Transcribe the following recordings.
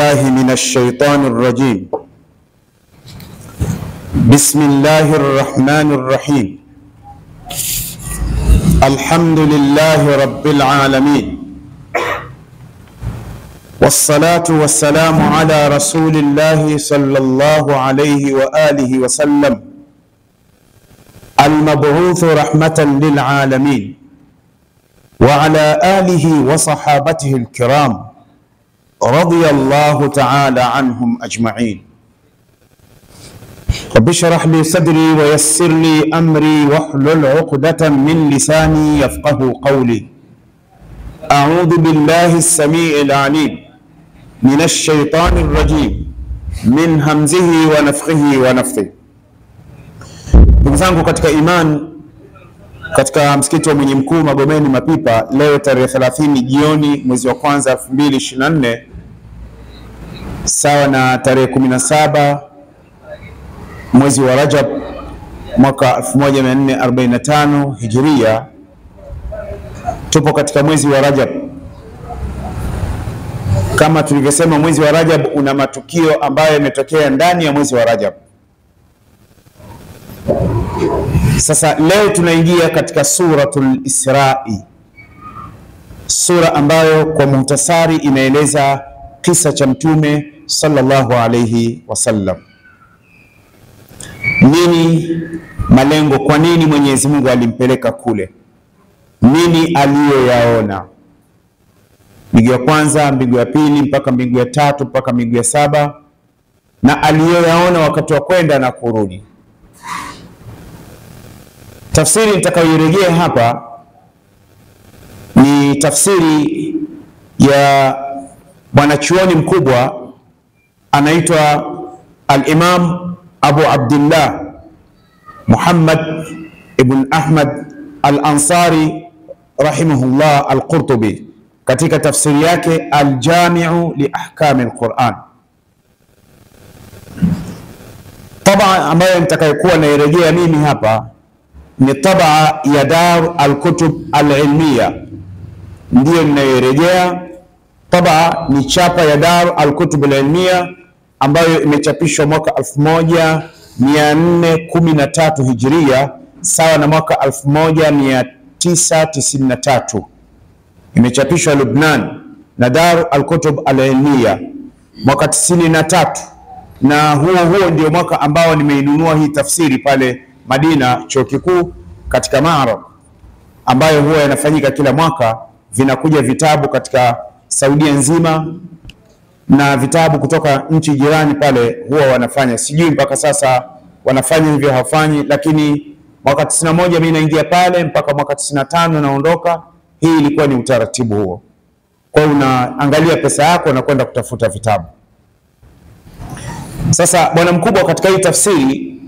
بالله من الشيطان الرجيم. بسم الله الرحمن الرحيم. الحمد لله رب العالمين. والصلاة والسلام على رسول الله صلى الله عليه وآله وسلم. المبعوث رحمة للعالمين. وعلى آله وصحابته الكرام. رضي الله تعالى عنهم أجمعين. رب اشرح لي صدري ويسر لي أمري واحلل عقدة من لساني يفقه قولي. أعوذ بالله السميع العليم من الشيطان الرجيم. من همزه ونفخه ونفثه. ndugu zangu katika iman katika msikiti wa mwenye mkuu Magomeni Mapipa, leo tarehe 30 jioni mwezi wa kwanza 2024 sawa na tarehe 17 mwezi wa Rajab mwaka 1445 Hijiria. Tupo katika mwezi wa Rajab. Kama tulivyosema, mwezi wa Rajab una matukio ambayo yametokea ndani ya mwezi wa Rajab. Sasa leo tunaingia katika suratul Israi, sura ambayo kwa muhtasari inaeleza kisa cha Mtume sallallahu alayhi wasallam. Nini malengo? Kwa nini Mwenyezi Mungu alimpeleka kule? Nini aliyoyaona? Mbingu ya kwanza, mbingu ya pili, mpaka mbingu ya tatu, mpaka mbingu ya saba, na aliyoyaona wakati wa kwenda na kurudi. Tafsiri nitakayoirejea hapa ni tafsiri ya mwanachuoni mkubwa anaitwa al-Imam Abu Abdullah Muhammad ibn Ahmad al-Ansari rahimahullah al-Qurtubi katika tafsiri yake al-Jami'u li ahkami al-Quran. taba ambayo nitakayokuwa nairejea mimi hapa ni tabaa ya Dar alkutub alilmia al-Ilmiya, ndiyo ninayorejea. Tabaa ni chapa ya Dar al-Kutub al-Ilmiya ambayo imechapishwa mwaka 1413 Hijria, sawa na mwaka 1993. Imechapishwa Lubnan na Dar alkutub alilmia al-Ilmiya mwaka 93, na huo huo ndio mwaka ambao nimeinunua hii tafsiri pale Madina chuo kikuu katika Maarab ambayo huwa yanafanyika kila mwaka. Vinakuja vitabu katika Saudia nzima na vitabu kutoka nchi jirani pale huwa wanafanya, sijui mpaka sasa wanafanya hivyo hawafanyi, lakini mwaka 91 mimi naingia pale mpaka mwaka 95 naondoka. Hii ilikuwa ni utaratibu huo. Kwa unaangalia pesa yako na kwenda kutafuta vitabu. Sasa bwana mkubwa katika hii tafsiri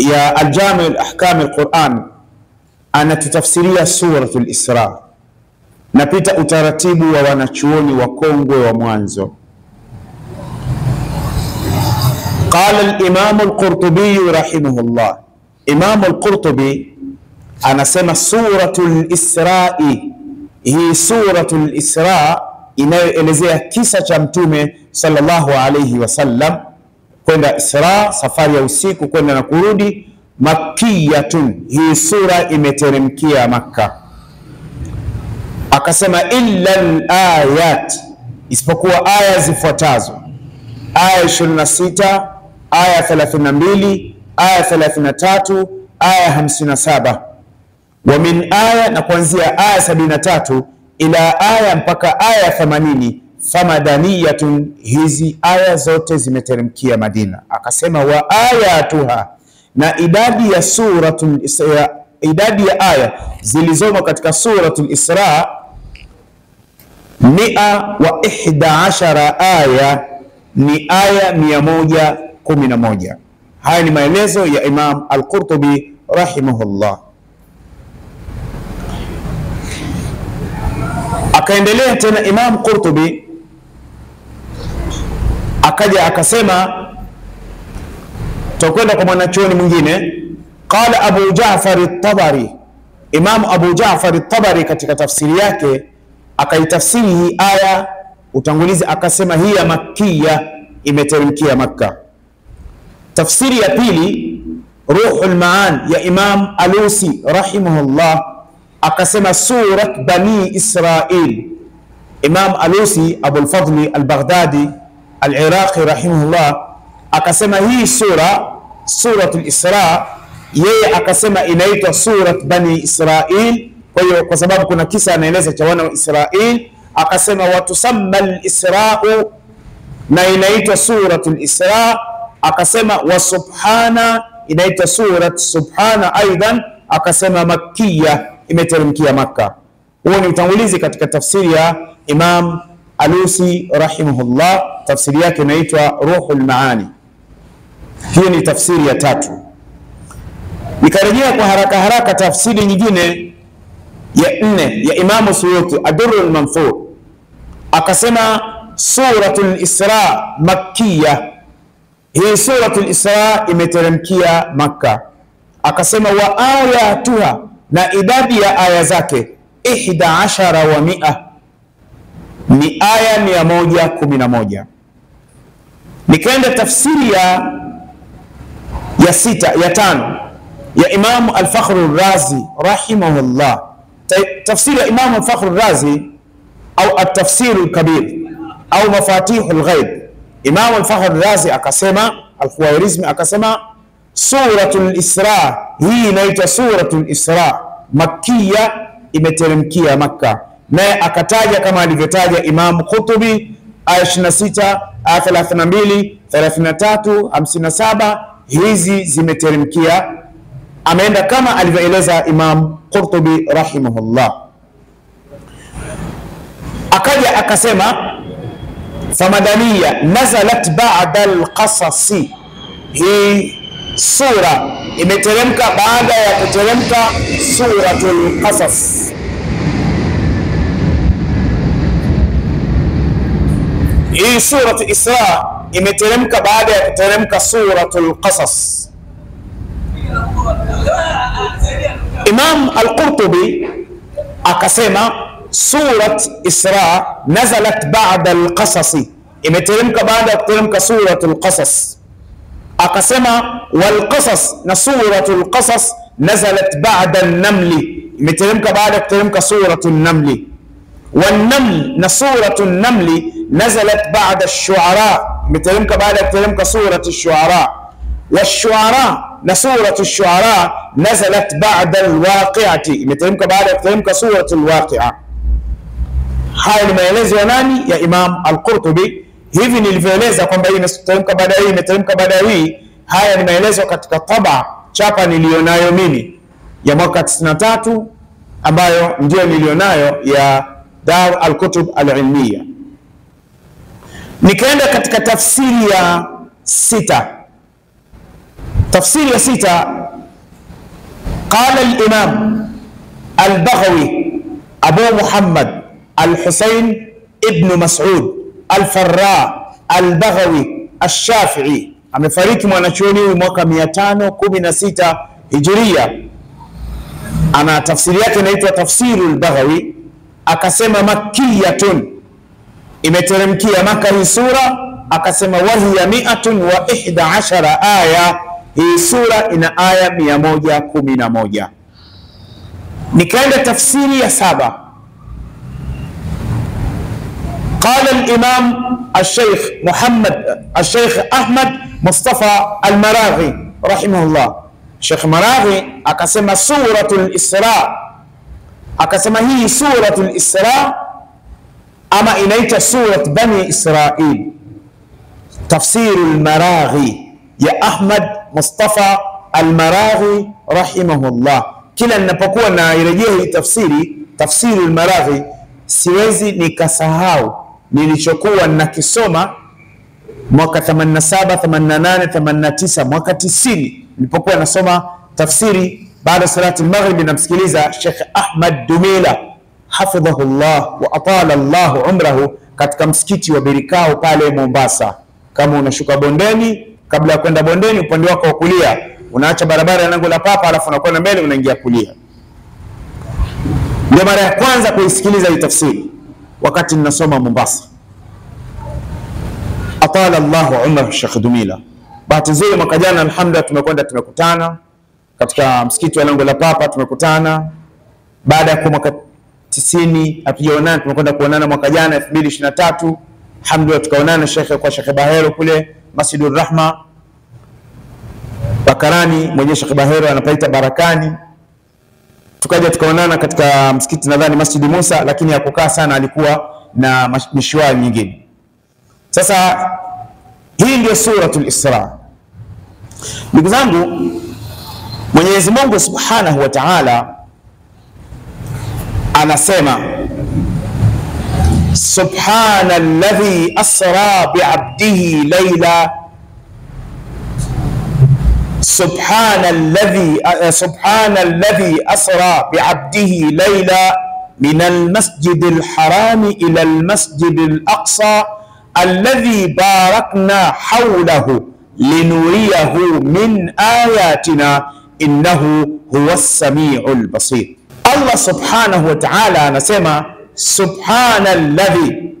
يا الجامع الأحكام القرآن أنا surat سورة الإسراء. utaratibu wa ونشوني وكونغو wa قال الإمام القرطبي رحمه الله. إمام القرطبي أنا سمى سورة الإسراء. هي سورة الإسراء إنه إلزيه كيسة جمتومي صلى الله عليه وسلم. Kwenda Isra, safari ya usiku kwenda na kurudi. Makkiyatun, hii sura imeteremkia Makka. Akasema illa alayat, isipokuwa aya zifuatazo: aya 26, aya 32, aya 33, aya 57. Wa min aya, na kuanzia aya 73 ila aya mpaka aya 80 famadaniyatun, hizi aya zote zimeteremkia Madina. Akasema wa ayatuha, na idadi ya suratul Isra, idadi ya aya zilizomo katika suratul Isra mia wa ihda ashara aya, ni aya mia moja kumi na moja. Haya ni maelezo ya Imam Al-Qurtubi rahimahullah. Akaendelea tena Imam Qurtubi akaja akasema, tutakwenda kwa mwanachuoni mwingine. Qala Abu Jaafar at-Tabari, Imam Abu Jaafar at-Tabari katika tafsiri yake akaitafsiri hii aya utangulizi akasema hii ya makkiya, imeteremkia Makka. Tafsiri ya pili Ruhul Maan ya Imam Alusi rahimahullah akasema surat Bani Israil. Imam Alusi Abulfadli Albaghdadi Aliraqi rahimahullah akasema hii sura Suratul Isra, yeye akasema inaitwa surat Bani Israil. Kwa hiyo kwa sababu kuna kisa anaeleza cha wana wa Israil, akasema watusamma al-Isra'u, na inaitwa suratul Isra. Akasema wa subhana, inaitwa surat Subhana aidan, akasema makkiya, imeteremkia Makka. Huo ni utangulizi katika tafsiri ya Imam Alusi rahimahullah, tafsiri yake inaitwa Ruhul Maani. Hiyo ni tafsiri ya tatu. Nikarejea kwa haraka haraka tafsiri nyingine ya nne ya Imamu Suyuti Adurul Manthur, akasema suratul Isra makkiya. Hii suratul Isra imeteremkia Makka. Akasema wa ayatuha, na idadi ya aya zake ihda ashara wa mia, ni aya mia moja kumi na moja. Nikaenda tafsiri ya ya sita ya tano ya Imamu Al-Fakhru Razi rahimahullah tafsiri ya Imamu Al-Fakhru Razi au at-tafsiru al-kabir au mafatihu al-ghaib. Imamu Al-Fakhru Razi akasema, Al-Khwarizmi akasema suratul Isra, hii inaitwa suratul Isra makkiya, imeteremkia Makka. Naye akataja kama alivyotaja Imam Qutubi aya 26, aya 32, 33, 57 hizi zimeteremkia ameenda kama alivyoeleza Imam Qurtubi rahimahullah. Akaja akasema famadaniya nazalat ba'da alqasasi, hii sura imeteremka baada ya kuteremka suratul Qasas. Hii suratul Isra imeteremka baada ya kuteremka suratul Qasas. Imam Al-Qurtubi akasema surat Isra nazalat ba'da al-Qasasi, imeteremka baada ya kuteremka suratul Qasas. Akasema wal Qasas, na suratul Qasas nazalat ba'da an-Namli, imeteremka baada ya kuteremka suratul Namli. Wan na suratu Namli nazalat ba'da ash-Shu'ara, imeteremka baada ya kuteremka suratu Shu'ara. Wash-Shu'ara na suratu Shuara nazalat ba'da alwaqi'ati, imeteremka baada ya kuteremka suratu alwaqi'a. Haya ni maelezo ya nani? Ya Imam Al-Qurtubi. Hivi nilivyoeleza kwamba hii imeteremka baada hii, imeteremka baada hii, haya ni maelezo katika taba chapa niliyonayo mimi ya mwaka 93 ambayo ndio niliyonayo ya دار الكتب العلمية نكاند كتك تفسير ستة تفسير ستة قال الإمام البغوي أبو محمد الحسين ابن مسعود الفراء البغوي الشافعي amefariki mwanachuoni huyu mwaka 516 Hijiria. Ana هجرية أنا inaitwa tafsiru al-Baghawi akasema makkiyatun, imeteremkia Maka hii sura, akasema wahiya mi'atun wa ihda ashara aya hii sura ina aya mia moja kumi na moja. Nikaenda tafsiri ya saba, qala al-Imam al-Sheikh Muhammad al-Sheikh Ahmad Mustafa al-Maraghi rahimahullah. Sheikh Maraghi akasema suratul Isra, akasema hii suratul Isra ama inaita surat Bani Israil. Tafsiru al-Maraghi ya Ahmad Mustafa Almaraghi rahimahullah. Kila ninapokuwa nairejea hii tafsiri tafsiru lmaraghi, siwezi nikasahau nilichokuwa nakisoma mwaka 87, 88, 89, mwaka 90 nilipokuwa nasoma tafsiri baada salati al-maghrib, namsikiliza Sheikh Ahmad Dumila hafidhahu Allah wa atala Allah umrahu katika msikiti wa Birikao pale Mombasa. Kama unashuka bondeni kabla ya kwenda bondeni, upande wako wa kulia unaacha barabara ya lango la Papa, alafu unakwenda mbele, unaingia kulia. Ndio mara ya kwanza kuisikiliza hii tafsiri wakati ninasoma Mombasa. atala Allah umrahu Sheikh Dumila. Bahati nzuri mwaka jana alhamdulillah tumekwenda tumekutana katika msikiti wa Lango la Papa tumekutana baada ya kwa mwaka tisini hatujaonana, tumekwenda kuonana mwaka jana 2023 alhamdulillah, tukaonana shekhe kwa Shekhe Bahero kule Masjidur Rahma Bakarani, mwenye Shekhe Bahero anapaita Barakani. Tukaja tukaonana katika msikiti nadhani Masjidi Musa, lakini hakukaa sana, alikuwa na mishwari nyingine. Sasa hii ndio suratul Isra. Ndugu zangu, Mwenyezi Mungu Subhanahu wa Ta'ala anasema subhana alladhi asra biabdihi laila subhana alladhi subhana alladhi asra biabdihi laila min almasjid alharami ila almasjid alaqsa alladhi barakna hawlahu linuriyahu min ayatina innahu huwa as-sami'u al-basir. Allah subhanahu wa ta'ala anasema subhana alladhi.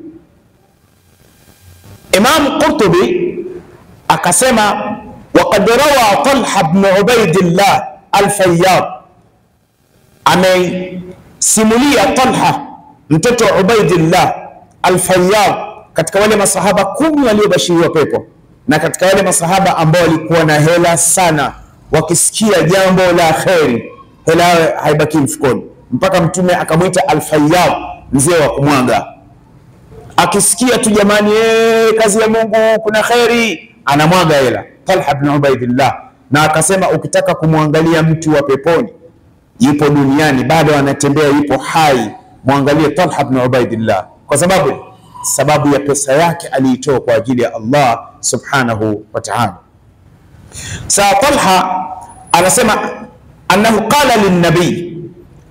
Imam Qurtubi akasema waqad rawa Talha ibn Ubaidillah al-Fayyad, amesimulia Talha mtoto Ubaidillah al-Fayyad katika wale masahaba kumi waliobashiriwa pepo na katika wale masahaba ambao walikuwa na hela sana, wakisikia jambo la kheri hela yao haibaki mfukoni, mpaka Mtume akamwita Alfayyad, mzee wa kumwaga. Akisikia tu jamani, ee, kazi ya Mungu kuna kheri, anamwaga hela. Talha bin Ubaidillah, na akasema ukitaka kumwangalia mtu wa peponi, yupo duniani bado anatembea, yupo hai, mwangalie Talha bin Ubaidillah, kwa sababu sababu ya pesa yake aliitoa kwa ajili ya Allah subhanahu wa ta'ala. Saa Talha anasema annahu qala linnabii,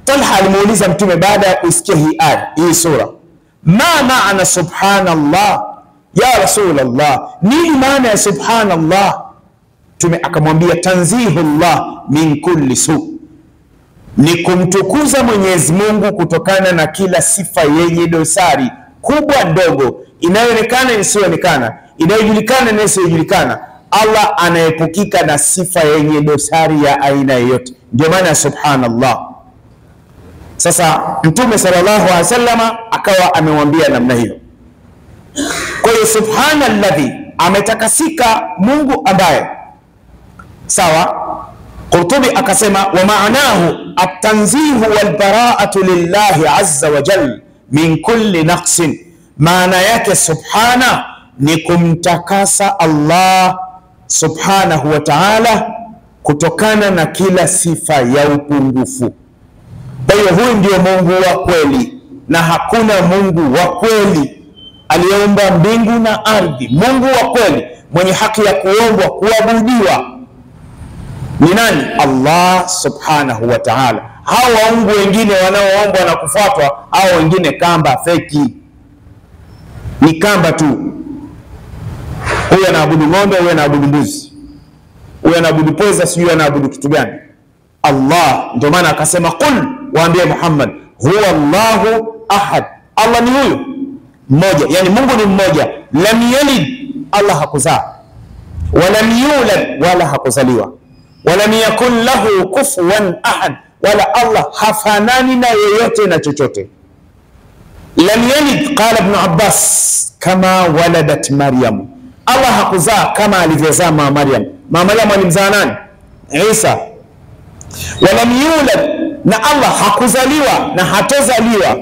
Talha alimuuliza Mtume baada ya kuisikia hii aya hii sura, ma maana subhanallah ya Rasulullah, nini maana ya subhanallah? Mtume akamwambia tanzihullah min kulli su, ni kumtukuza Mwenyezi Mungu kutokana na kila sifa yenye dosari kubwa ndogo, inayoonekana isiyoonekana, inayojulikana na isiyojulikana. Allah anaepukika na sifa yenye dosari ya aina yoyote, ndio maana subhanallah. Sasa Mtume sallallahu alaihi wasallama akawa amemwambia namna hiyo. Kwa hiyo subhanalladhi, ametakasika Mungu ambaye sawa. Qurtubi akasema wa maanahu atanzihu walbaraatu wal bara'atu lillahi azza wa jal min kulli naqsin, maana yake subhana ni kumtakasa Allah subhanahu wa ta'ala kutokana na kila sifa ya upungufu. Kwa hiyo huyu ndio Mungu wa kweli, na hakuna Mungu wa kweli aliyeumba mbingu na ardhi. Mungu wa kweli mwenye haki ya kuombwa, kuabudiwa ni nani? Allah subhanahu wa ta'ala. Hao waungu wengine wanaoombwa na kufuatwa, hao wengine kamba feki, ni kamba tu. Huyu anaabudu ng'ombe, huyu anaabudu mbuzi, huyu anaabudu pweza, sijui anaabudu kitu gani. Allah ndio maana akasema, qul, waambie Muhammad, huwa Allahu ahad, Allah ni huyu? Mmoja, yani Mungu ni mmoja. Lam yalid, Allah hakuzaa, walam yulad, wala hakuzaliwa, walam yakun lahu kufuwan ahad wala Allah hafanani na yeyote na chochote. Lam yalid, qala Ibn Abbas, kama waladat Maryam, Allah hakuzaa kama alivyozaa mama Maryam. Mama Maryam alimzaa nani? Isa. Walam yulad, na Allah hakuzaliwa na hatozaliwa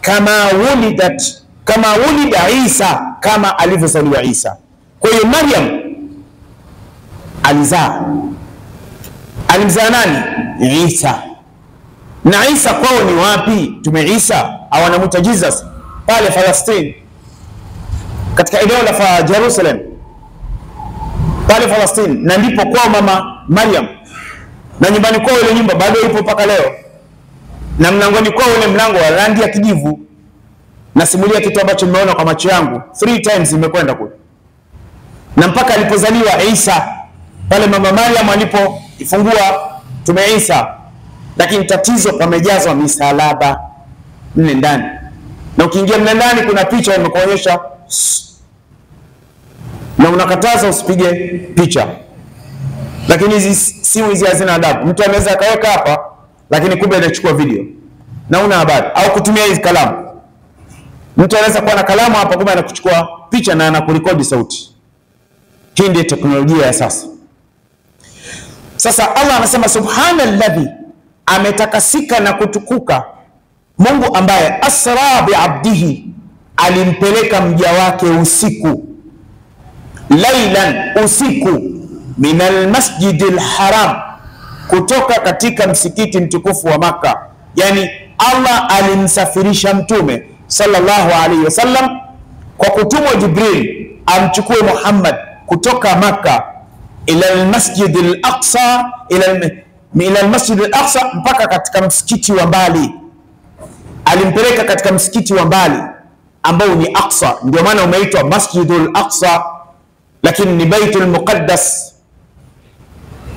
kama wulidat, kama wulida Isa, kama alivyozaliwa Isa. Kwa hiyo Maryam alizaa, alimzaa nani? Isa na Isa kwao ni wapi? Tume Isa au anamuita Jesus pale Falastini, katika eneo la Jerusalem pale Falastini, na ndipo kwao mama Maryam, na nyumbani kwao ile nyumba bado ipo mpaka leo, na mlangoni kwao ule mlango wa rangi ya kijivu. Nasimulia kitu ambacho nimeona kwa macho yangu, three times nimekwenda kule, na mpaka alipozaliwa Isa pale mama Maryam alipofungua tume Isa lakini tatizo pamejazwa misalaba mle ndani, na ukiingia mle ndani kuna picha imekuonyesha na unakataza usipige picha, lakini hizi simu hizi hazina adabu. Mtu anaweza akaweka hapa, lakini kumbe anachukua video na una habari, au kutumia hizi kalamu. Mtu anaweza kuwa na kalamu hapa, kumbe anakuchukua picha na anakurekodi sauti. Hii ndiyo teknolojia ya sasa. Sasa Allah anasema subhanalladhi, ametakasika na kutukuka Mungu ambaye asra biabdihi, alimpeleka mja wake usiku, lailan, usiku, min almasjidi lharam, kutoka katika msikiti mtukufu wa Makka. Yani Allah alimsafirisha Mtume sallallahu alaihi wasallam kwa kutumwa Jibril amchukue Muhammad kutoka Makka. Ila almasjid al-aqsa ila mpaka katika msikiti wa mbali. Alimpeleka katika msikiti wa mbali ambao ni Aqsa, ndio maana umeitwa Masjidul Aqsa, lakini ni Baitul Muqaddas,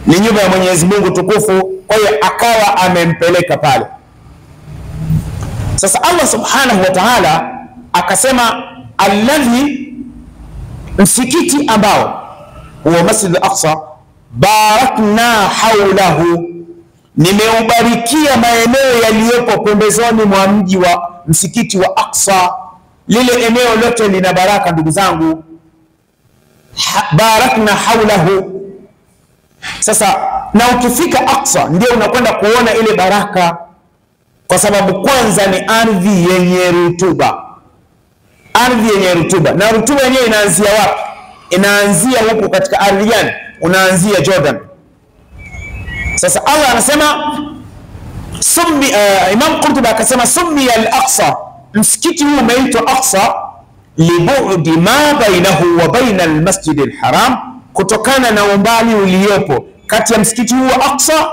ni nyumba ya Mwenyezi Mungu tukufu. Kwa hiyo akawa amempeleka pale. Sasa Allah subhanahu wa ta'ala akasema alladhi, msikiti ambao huwa Masjid al-Aqsa, barakna haulahu, nimeubarikia maeneo yaliyopo pembezoni mwa mji wa msikiti wa Aqsa. Lile eneo lote lina baraka, ndugu zangu, barakna haulahu. Sasa na ukifika aksa ndio unakwenda kuona ile baraka, kwa sababu kwanza ni ardhi yenye rutuba, ardhi yenye rutuba. Na rutuba yenyewe inaanzia wapi? Inaanzia huku katika ardhi gani? Unaanzia Jordan. Sasa Allah anasema summi, uh, Imam Qurtubi akasema summiya al-Aqsa, msikiti huu umeitwa Aqsa libudi ma bainahu wa baina al-Masjid al-Haram, kutokana na umbali uliopo kati ya msikiti huu wa Aqsa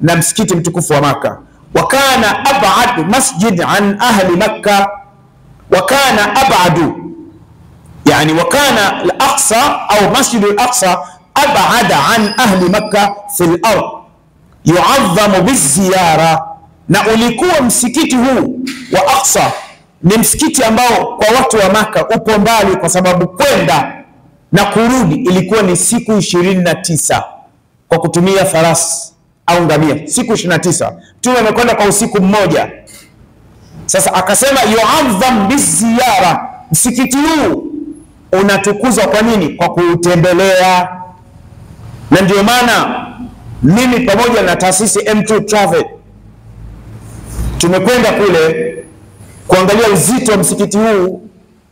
na msikiti mtukufu wa Maka. Wa kana ab'ad masjid an ahli Makka, wa kana ab'adu wa kana al-Aqsa au Masjid al-Aqsa ab'ada an ahli Makka fi al-ard yu'azzamu biziyara, na ulikuwa msikiti huu wa Aqsa ni msikiti ambao kwa watu wa Maka upo mbali, kwa sababu kwenda na kurudi ilikuwa ni siku ishirini na tisa kwa kutumia farasi au ngamia, siku ishirini na tisa Mtume amekwenda kwa usiku mmoja. Sasa akasema yuadham biziara, msikiti huu unatukuzwa. Kwa nini? Kwa kuutembelea, na ndio maana mimi pamoja na taasisi M2 Travel tumekwenda kule kuangalia uzito wa msikiti huu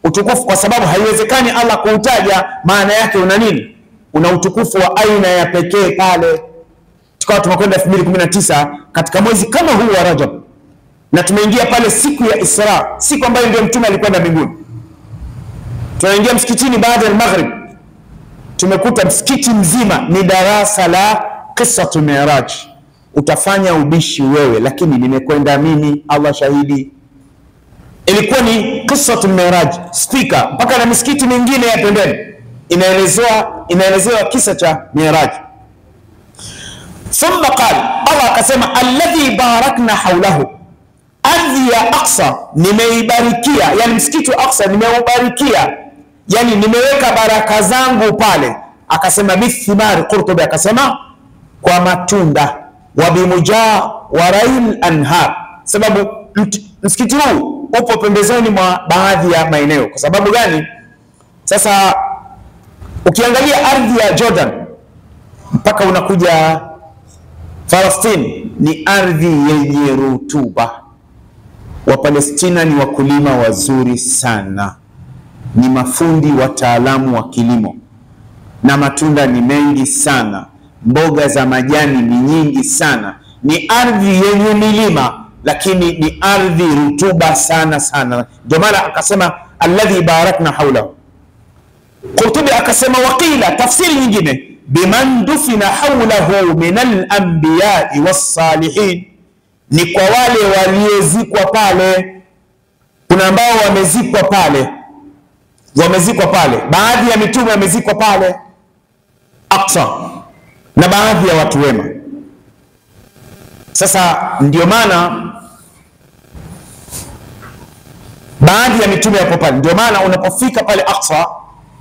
utukufu, kwa sababu haiwezekani Allah kuutaja, maana yake una nini? Una utukufu wa aina ya pekee pale. Tukawa tumekwenda 2019 katika mwezi kama huu wa Rajab, na tumeingia pale siku ya Isra, siku ambayo ndio mtume alikwenda mbinguni. Tunaingia msikitini baada ya maghrib, tumekuta msikiti mzima ni darasa la qissatul Miraj. Utafanya ubishi wewe, lakini nimekwenda mimi, Allah shahidi ilikuwa ni qissatu Miraj spika mpaka na misikiti mingine ya pembeni inaelezewa inaelezewa kisa cha Miraj. Thumma qala, Allah akasema alladhi barakna haulahu, ardhi ya Aqsa nimeibarikia, yani msikiti wa Aqsa nimeubarikia, yani nimeweka baraka zangu pale. Akasema bithimari, Qurtubi akasema kwa matunda, wa bimujaa wa rail anhar, sababu msikiti huu upo pembezoni mwa baadhi ya maeneo. Kwa sababu gani? Sasa ukiangalia ardhi ya Jordan mpaka unakuja Palestine, ni ardhi yenye rutuba. Wapalestina ni wakulima wazuri sana, ni mafundi wataalamu wa kilimo, na matunda ni mengi sana, mboga za majani ni nyingi sana, ni ardhi yenye milima lakini ni ardhi rutuba sana sana. Ndio maana akasema alladhi barakna haulahu. Qurtubi akasema waqila, tafsiri nyingine, biman dufina haulahu min alambiyai wassalihin, ni kwa wale waliozikwa pale. Kuna ambao wamezikwa pale, wamezikwa pale, baadhi ya mitume wamezikwa pale Aqsa na baadhi ya watu wema. Sasa ndio maana baadhi ya mitume yapo pale. Ndio maana unapofika pale Aqsa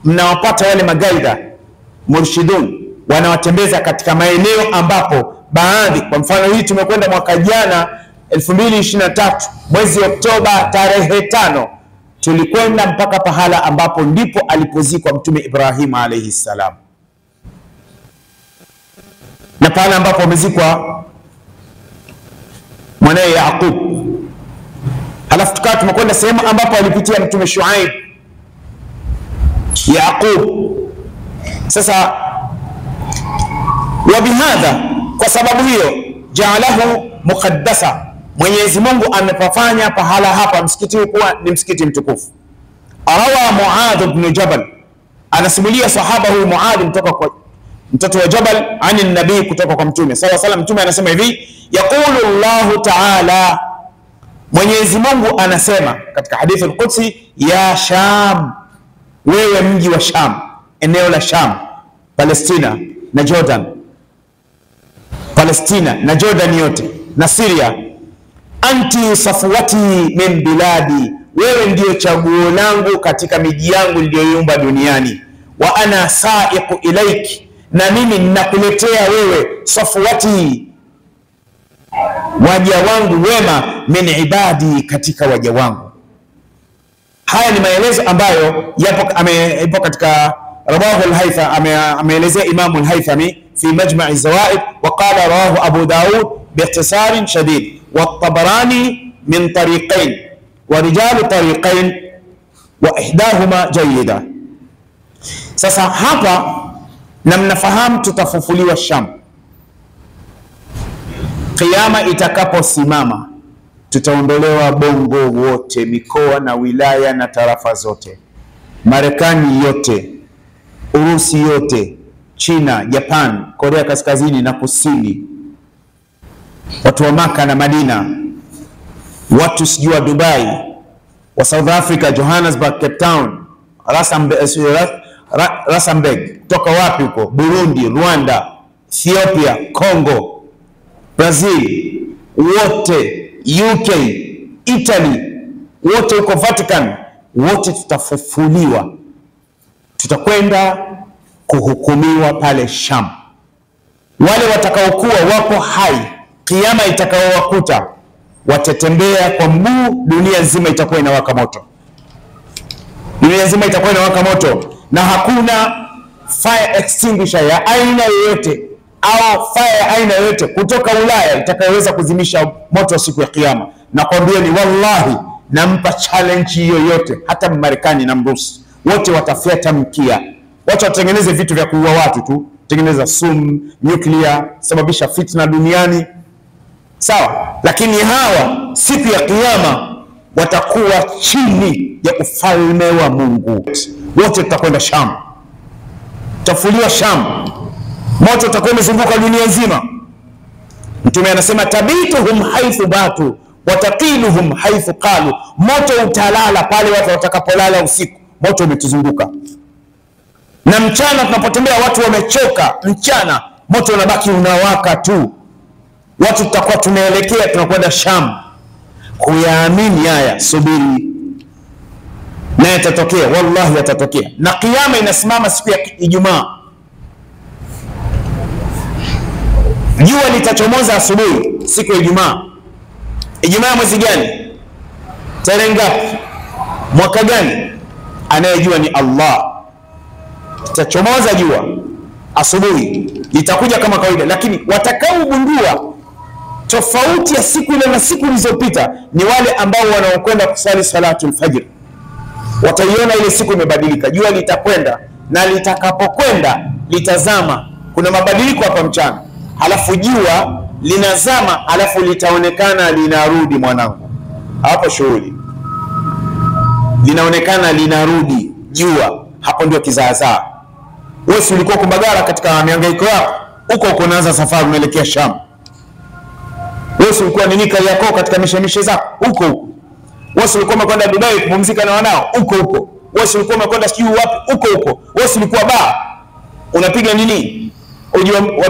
mnawapata wale magaida murshidun wanawatembeza katika maeneo ambapo baadhi, kwa mfano hii tumekwenda mwaka jana 2023 mwezi Oktoba tarehe tano, tulikwenda mpaka pahala ambapo ndipo alipozikwa Mtume Ibrahim alayhi salam, na pahala ambapo amezikwa mwanaye Yaqub. Halafu tukawa tumekwenda sehemu ambapo alipitia Mtume Shuaib Yaqub. Sasa wa bihadha, kwa sababu hiyo, jaalahu muqaddasa, Mwenyezi Mungu amepafanya pahala hapa msikiti huu kuwa ni msikiti mtukufu. Arawa Muadh ibn Jabal, anasimulia sahaba huyu Muadh mtoka kwa mtoto wa Jabal ani nabii, kutoka kwa Mtume sallallahu alaihi wasallam. Mtume anasema hivi, yaqulu Allahu taala, Mwenyezi Mungu anasema katika hadithi al-Qudsi, ya Sham, wewe mji wa Sham, eneo la Sham, Palestina na Jordan, Palestina na Jordan yote na Syria, anti safwati min biladi, wewe ndiyo chaguo langu katika miji yangu niliyoiumba duniani. Wa ana saiqu ilaiki, na mimi ninakuletea wewe safwati, waja wangu wema, min ibadi, katika waja wangu. Haya ni maelezo ambayo yapo yapo katika rawahu al-Haythami, ame- ameelezea Imamu al-Haythami fi majma'i Zawaid wa rawahu Abu Daud biikhtisarin shadid wa Tabarani min tariqain wa rijalu tariqain wa ihdahuma jayyida. Sasa hapa na tutafufuliwa Sham, Kiyama itakaposimama tutaondolewa Bongo wote, mikoa na wilaya na tarafa zote, Marekani yote, Urusi yote, China, Japan, Korea Kaskazini na Kusini, watu wa Maka na Madina, watu sijui wa Dubai, wa South Africa, Johannesburg, Cape Town, Rasambe- toka Ra- Ra- kutoka wapi huko, Burundi, Rwanda, Ethiopia, Congo, Brazil, wote UK, Italy, wote huko Vatican, wote tutafufuliwa, tutakwenda kuhukumiwa pale Sham. Wale watakaokuwa wapo hai, kiama itakaowakuta watatembea kwa mguu, dunia nzima itakuwa inawaka moto, dunia nzima itakuwa inawaka moto, na hakuna fire extinguisher ya aina yoyote au fire aina yoyote kutoka Ulaya itakayoweza kuzimisha moto wa siku ya Kiyama. Nakwambieni wallahi, nampa challenge yoyote, hata Marekani na Mrusi wote watafyata mkia, wacha watengeneze vitu vya kuua watu tu, tengeneza sumu nuclear, sababisha fitna duniani, sawa. Lakini hawa siku ya Kiyama watakuwa chini ya ufalme wa Mungu. Wote tutakwenda Sham, tafuliwa Sham moto utakuwa umezunguka dunia nzima. Mtume anasema tabituhum haithu batu wataqiluhum haithu qalu, moto utalala pale watu watakapolala usiku, moto umetuzunguka. Na mchana tunapotembea watu wamechoka, mchana moto unabaki unawaka tu. Watu tutakuwa tunaelekea tunakwenda Sham. Kuyaamini haya, subiri na yatatokea, wallahi yatatokea. Na kiyama inasimama siku ya Ijumaa. Jua litachomoza asubuhi siku ya Ijumaa. Ijumaa ya mwezi gani? Tarehe ngapi? Mwaka gani? Anayejua ni Allah. Litachomoza jua asubuhi, litakuja kama kawaida, lakini watakaogundua tofauti ya siku ile na siku zilizopita ni wale ambao wanaokwenda kusali salatu fajr. Wataiona ile siku imebadilika, jua litakwenda na litakapokwenda litazama, kuna mabadiliko hapa mchana halafu jua linazama, halafu litaonekana linarudi. Mwanangu, hapo shughuli linaonekana linarudi jua, hapo ndio kizaazaa. Wewe si ulikuwa Kumbagara katika mihangaiko yako, huko uko, unaanza safari unaelekea Sham. Wewe si ulikuwa nini Kariakoo katika mishemishe zako, huko huko. Wewe si ulikuwa umekwenda Dubai kupumzika na wanao, huko huko. Wewe si ulikuwa umekwenda sijui wapi, huko huko. Wewe si ulikuwa baa unapiga nini, uji wa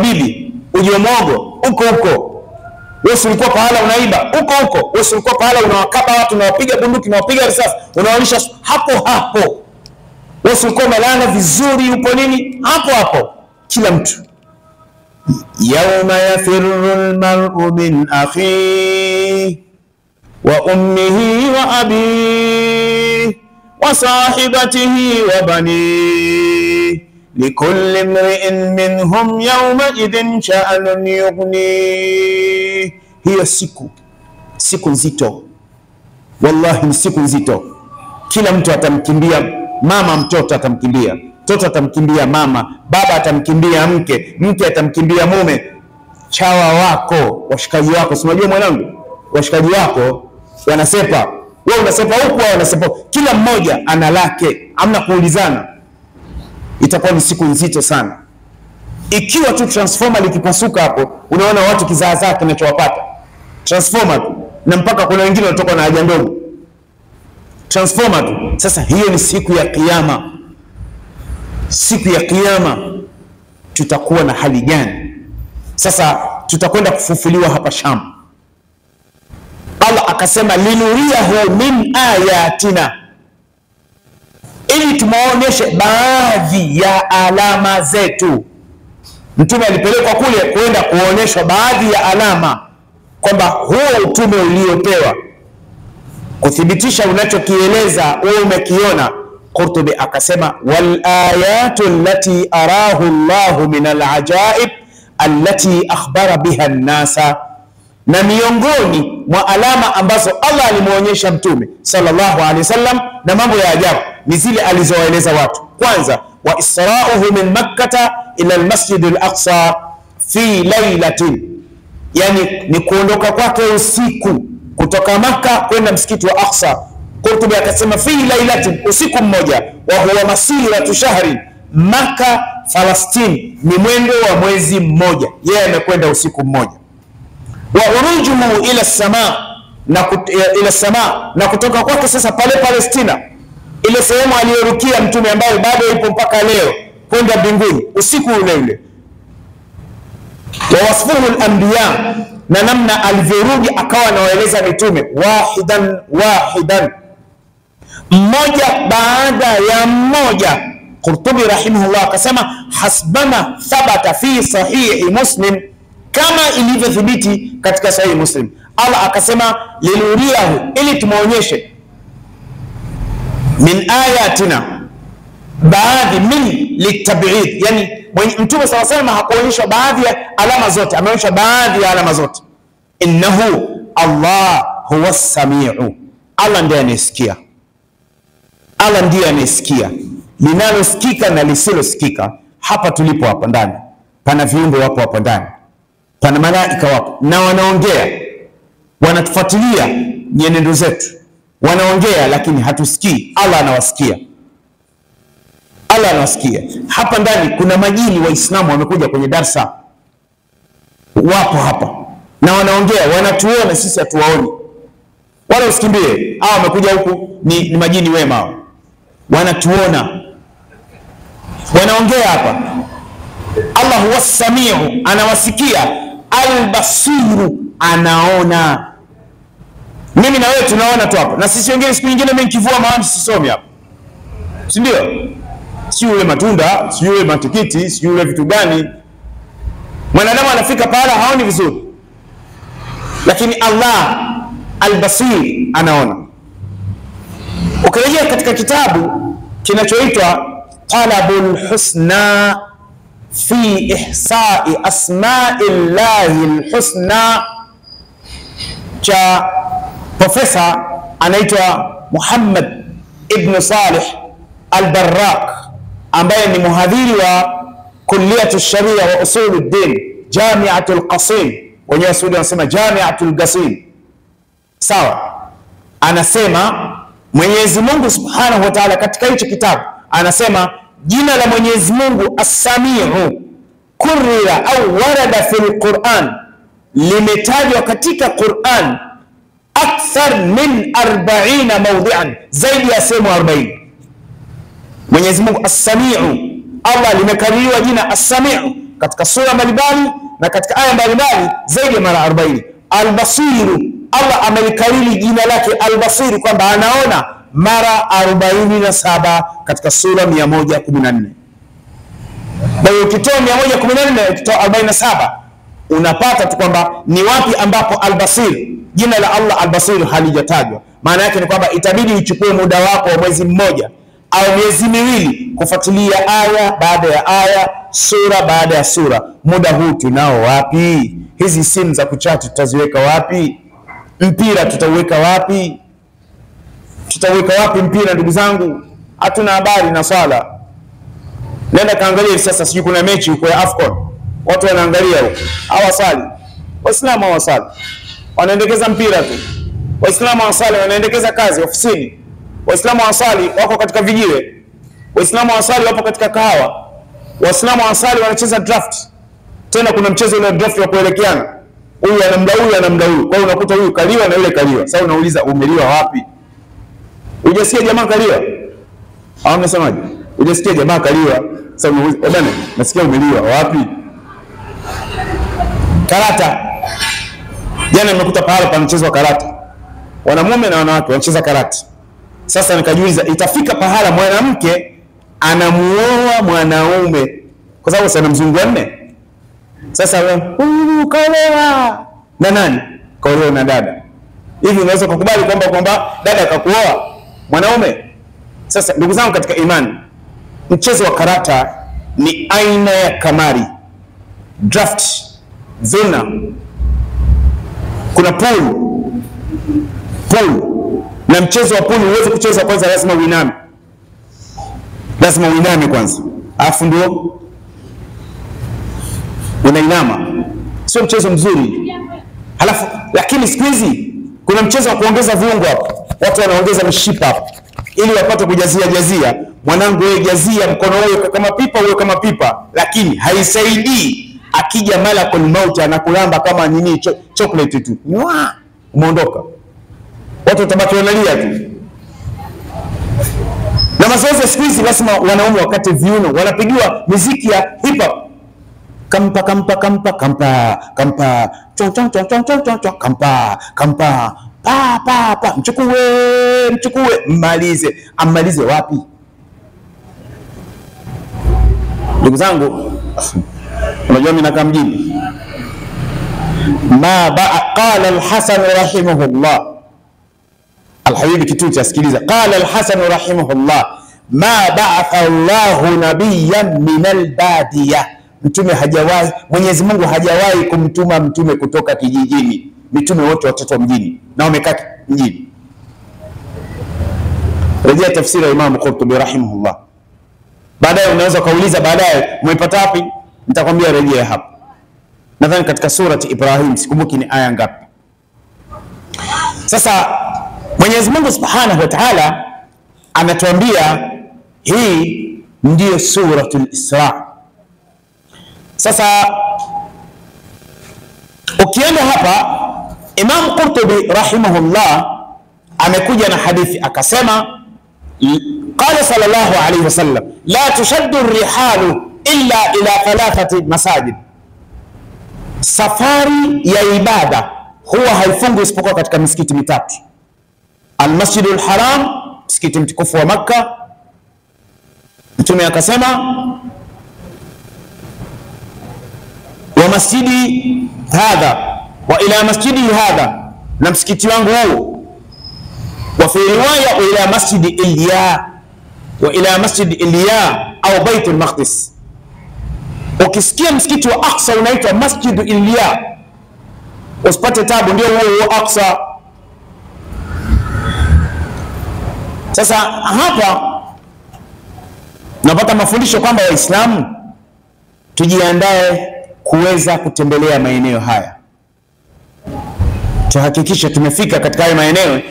uko huko huko. Wewe ulikuwa pahala unaiba huko huko. Wewe ulikuwa pahala unawakaba watu, unawapiga bunduki, unawapiga risasi, unawalisha hapo hapo. Wewe ulikuwa umelala vizuri, upo nini hapo hapo, kila mtu yauma yafirru almar'u min akhihi wa ummihi wa abihi wa sahibatihi wa banihi likulli امرئ منهم يومئذ شأن هي Hiyo siku. Siku nzito, wallahi ni siku nzito. Kila mtu atamkimbia mama, mtoto atamkimbia. Mtoto, atamkimbia mama, baba atamkimbia mke, mke atamkimbia mume, chawa wako, washikaji wako. Si mwanangu, washikaji wako wanasepa, wewe unasepa huku, wao wanasepa, kila mmoja ana lake, amna kuulizana. Itakuwa ni siku nzito sana. Ikiwa tu transformer likipasuka hapo, unaona watu kizaazaa kinachowapata transformer tu, na mpaka kuna wengine wanatoka na haja ndogo transformer tu. Sasa hiyo ni siku ya Kiyama. Siku ya Kiyama tutakuwa na hali gani? Sasa tutakwenda kufufuliwa hapa Sham. Allah akasema linuriyahu min ayatina, ili tumaonyeshe baadhi ya alama zetu. Mtume alipelekwa kule kwenda kuonyeshwa baadhi ya alama kwamba huo utume uliopewa kuthibitisha unachokieleza wewe umekiona. Qurtubi akasema wal ayatu allati arahu Allahu min alajaib allati akhbara biha nnasa, na miongoni mwa alama ambazo Allah alimwonyesha Mtume sallallahu alaihi wasallam na mambo ya ajabu ni zile alizowaeleza watu. Kwanza, wa israuhu min makkata ila almasjid alaqsa fi lailatin, yani ni kuondoka kwake usiku kutoka Maka kwenda msikiti wa Aqsa. Qurtubi akasema fi lailatin, usiku mmoja, wa huwa masiratu shahri, Maka Falastini ni mwendo wa mwezi mmoja, yeye yeah, amekwenda usiku mmoja. Wa urujuhu ila sama na kut, ila sama na kutoka kwake sasa pale Palestina, ile sehemu aliyorukia mtume ambayo bado ipo mpaka leo kwenda mbinguni, usiku ule ule. Wa wasfuhu al-anbiya na namna alivyorudi akawa anawaeleza mitume wahidan wahidan, mmoja baada ya mmoja. Qurtubi rahimahullah akasema hasbama thabata fi sahihi Muslim, kama ilivyothibiti katika sahihi Muslim. Allah akasema liluriahu ili tumwonyeshe min ayatina, baadhi min litabid, yani Mtume sala salama hakuonyeshwa baadhi ya alama zote, ameonyeshwa baadhi ya alama zote. Innahu Allah huwa samiu, Allah ndiye anayesikia. Allah ndiye anayesikia linalosikika na lisilosikika. Hapa tulipo hapa ndani pana viumbe wapo hapa ndani, pana malaika wapo na wanaongea, wanatufuatilia nyenendo zetu, wanaongea lakini hatusikii. Allah anawasikia. Allah anawasikia. Hapa ndani kuna majini Waislamu wamekuja kwenye darsa, wapo hapa na wanaongea, wanatuona sisi hatuwaoni, wala usikimbie. Hao wamekuja huku ni, ni majini wema wanatuona, wanaongea hapa. Allah huwa samiu, anawasikia. Albasiru, anaona. Mimi na wewe tunaona tu hapa, na sisi wengine siku nyingine mimi nikivua mawani sisomi hapa, si ndio? si yule matunda si yule matikiti si yule vitu gani. Mwanadamu anafika pahala haoni vizuri, lakini Allah albasir anaona. Ukirejea katika kitabu kinachoitwa Talabul Husna fi ihsai asmai llahi lhusna cha profesa anaitwa Muhammad ibn Salih Albarrak ambaye ni muhadhiri wa kulliyatu sharia wa usuluddin Jamiatu lqasim, wenyewe Wasudi wanasema Jamiatu lqasim. Sawa, anasema Mwenyezi Mungu subhanahu wa taala katika hicho kitabu anasema jina la Mwenyezi Mungu assamiu kurira au warada fi lquran, limetajwa katika Quran akthar min 40 maudhian, zaidi ya sehemu 40. Mwenyezi Mungu As-Samiu, Allah limekaririwa jina As-Samiu katika sura mbalimbali na katika aya mbalimbali zaidi ya mara 40. Al-Basiru, Allah amelikariri jina lake Al-Basiru kwamba anaona mara 47 katika sura 114. Kwa hiyo ukitoa 114 ukitoa 47 unapata tu kwamba ni wapi ambapo Albasir, jina la Allah Albasir halijatajwa. Maana yake ni kwamba itabidi uchukue muda wako wa mwezi mmoja au miezi miwili kufuatilia aya baada ya aya, sura baada ya sura. Muda huu tunao wapi? Hizi simu za kuchati tutaziweka wapi? Mpira tutauweka wapi? Tutauweka wapi mpira, ndugu zangu? Hatuna habari na swala. Nenda kaangalia hivi sasa, sijui kuna mechi huko ya AFCON, watu wanaangalia huko, hawasali. Waislamu hawasali, wanaendekeza mpira tu. Waislamu hawasali, wanaendekeza kazi ofisini. Waislamu hawasali, wako katika vijiwe. Waislamu hawasali, wapo katika kahawa. Waislamu hawasali, wanacheza draft. Tena kuna mchezo ule draft wa kuelekeana, huyu anamda huyu anamda huyu. Kwa hiyo unakuta huyu kaliwa na yule kaliwa. Sasa unauliza umeliwa wapi? Hujasikia jamaa kaliwa au mnasemaje? Hujasikia jamaa kaliwa? Sasa unauliza bwana, nasikia umeliwa wapi? Karata. Jana nimekuta pahala panachezwa karata, wanamume na wanawake wanacheza karata. Sasa nikajiuliza itafika pahala mwanamke anamuoa mwanaume kwa sababu sana mzungu wanne. Sasa huyu kaolewa na nani? Kaolewa na dada. Hivi unaweza kukubali kwamba kwamba dada akakuoa mwanaume? Sasa ndugu zangu katika imani, mchezo wa karata ni aina ya kamari, draft, dhuna, kuna pool, pool na mchezo wa pool huwezi kucheza kwanza, lazima uiname, lazima uiname kwanza, alafu ndio unainama. Sio mchezo mzuri. Halafu lakini siku hizi kuna mchezo wa kuongeza viungo hapo, watu wanaongeza mishipa hapo ili wapate kujazia jazia. Mwanangu, wewe jazia mkono wewe kama pipa, wewe kama pipa, lakini haisaidii. Akija malakul mauti anakulamba kama nini, cho chocolate tu, Nywa! umeondoka watu watabaki wanalia tu. Na mazoezi siku hizi lazima wanaume wakate viuno, wanapigiwa miziki ya hip hop, kampa kampa kampa kampa kampa chon chon chon chon chon chon kampa kampa pa pa pa, mchukue mchukue, mmalize. Ammalize wapi? Ndugu zangu, unajua mimi nakaa mjini. ma ba qala al-Hasan rahimahullah Alhabibi Kituti asikiliza, qala Alhasan rahimahullah, ma ba'atha Allahu nabiyan min albadiya, mtume hajawahi, Mwenyezi Mungu hajawahi kumtuma mtume kutoka kijijini. Mitume wote watoto mjini na wamekaa mjini. Rejea tafsiri ya Imam Qurtubi rahimahullah. Baadaye unaweza ukauliza baadaye, umepata wapi? Nitakwambia rejea hapo, nadhani katika surati Ibrahim, sikumbuki ni aya ngapi. Sasa Mwenyezi Mungu Subhanahu wa Ta'ala anatuambia hii ndiyo suratul Isra. Sasa ukienda hapa, Imam Qurtubi rahimahullah amekuja na hadithi akasema, qala sallallahu alayhi wasallam la tushaddu rihalu illa ila thalathati masajid, safari ya ibada huwa haifungwi isipokuwa katika misikiti mitatu Almasjidu lharam, msikiti mtukufu wa Makka. Mtume akasema wa masjidi hadha wa ila masjidi hadha, na msikiti wangu huu. Wa fi riwaya wa ila masjidi Ilya, wa ila masjidi Ilya au Baitul Maqdis. Ukisikia msikiti wa Aqsa unaitwa Masjidu Ilia, usipate tabu, ndio huo huo Aqsa. Sasa hapa napata mafundisho kwamba Waislamu tujiandae kuweza kutembelea maeneo haya, tuhakikishe tumefika katika hayo maeneo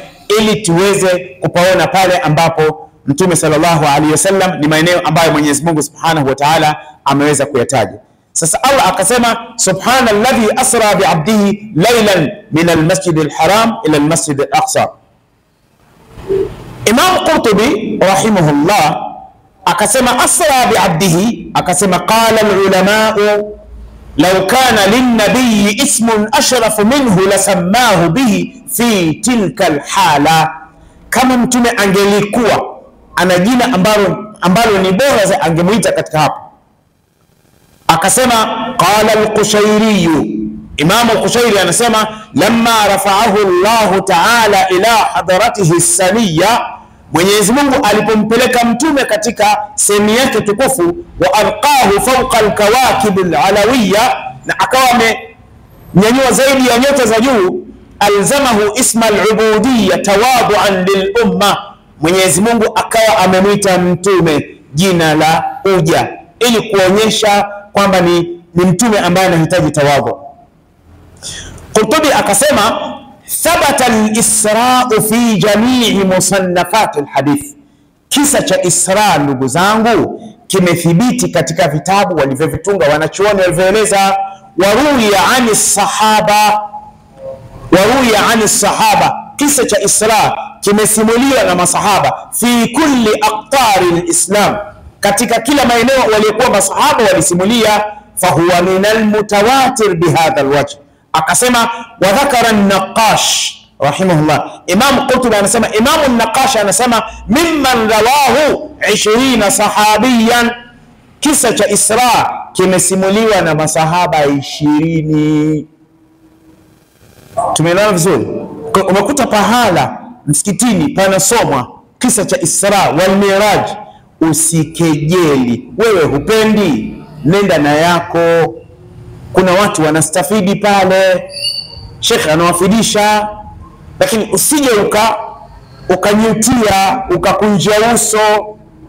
ili tuweze kupaona pale ambapo Mtume sallallahu alaihi wasallam ni maeneo ambayo Mwenyezi Mungu Subhanahu wa Ta'ala ameweza kuyataja. Sasa Allah akasema subhana alladhi asra biabdihi laylan min almasjid alharam ila almasjid alaqsa. Imam Qurtubi rahimahullah akasema asra biabdihi, akasema qala alulamau law kana linnabiyi ismun ashrafu minhu lasammahu bihi fi tilka alhala kama mtume angelikuwa ana jina ambalo, ambalo ni bora angemuita katika hapo. Akasema qala al-Qushayri, Imam al-Qushairi anasema lamma rafa'ahu Allahu ta'ala ila hadaratihi saniya, Mwenyezi Mungu alipompeleka mtume katika sehemu yake tukufu, wa alqahu fawqa al-kawakib al-alawiyya, na akawa amenyanyua zaidi ya nyota za juu alzamahu isma al-ubudiyya tawaduan lilumma, Mwenyezi Mungu akawa amemwita mtume jina la uja ili kuonyesha kwamba ni, ni mtume ambaye anahitaji tawadhu. Qurtubi akasema thabata al-isra'u fi jami'i musannafati al-hadith, kisa cha Isra ndugu zangu kimethibiti katika vitabu walivyovitunga wanachuoni walivyoeleza, waruya ani sahaba waruya ani sahaba, kisa cha Isra kimesimuliwa na masahaba fi kulli aqtari lislam, katika kila maeneo waliokuwa masahaba walisimulia. Fahuwa min almutawatir bihadha alwajh, akasema wa dhakara an-Naqash rahimahullah. Imam Qurtubi anasema, Imam Naqash anasema mimman rawahu 20 sahabiyan, kisa cha Isra kimesimuliwa na masahaba ishirini. Tumeelewana vizuri? Umekuta pahala msikitini panasomwa kisa cha Isra wal Miraj, usikejeli. Wewe hupendi, nenda na yako. Kuna watu wanastafidi pale, shekhe anawafidisha, lakini usije uka ukanyutia ukakunja uso.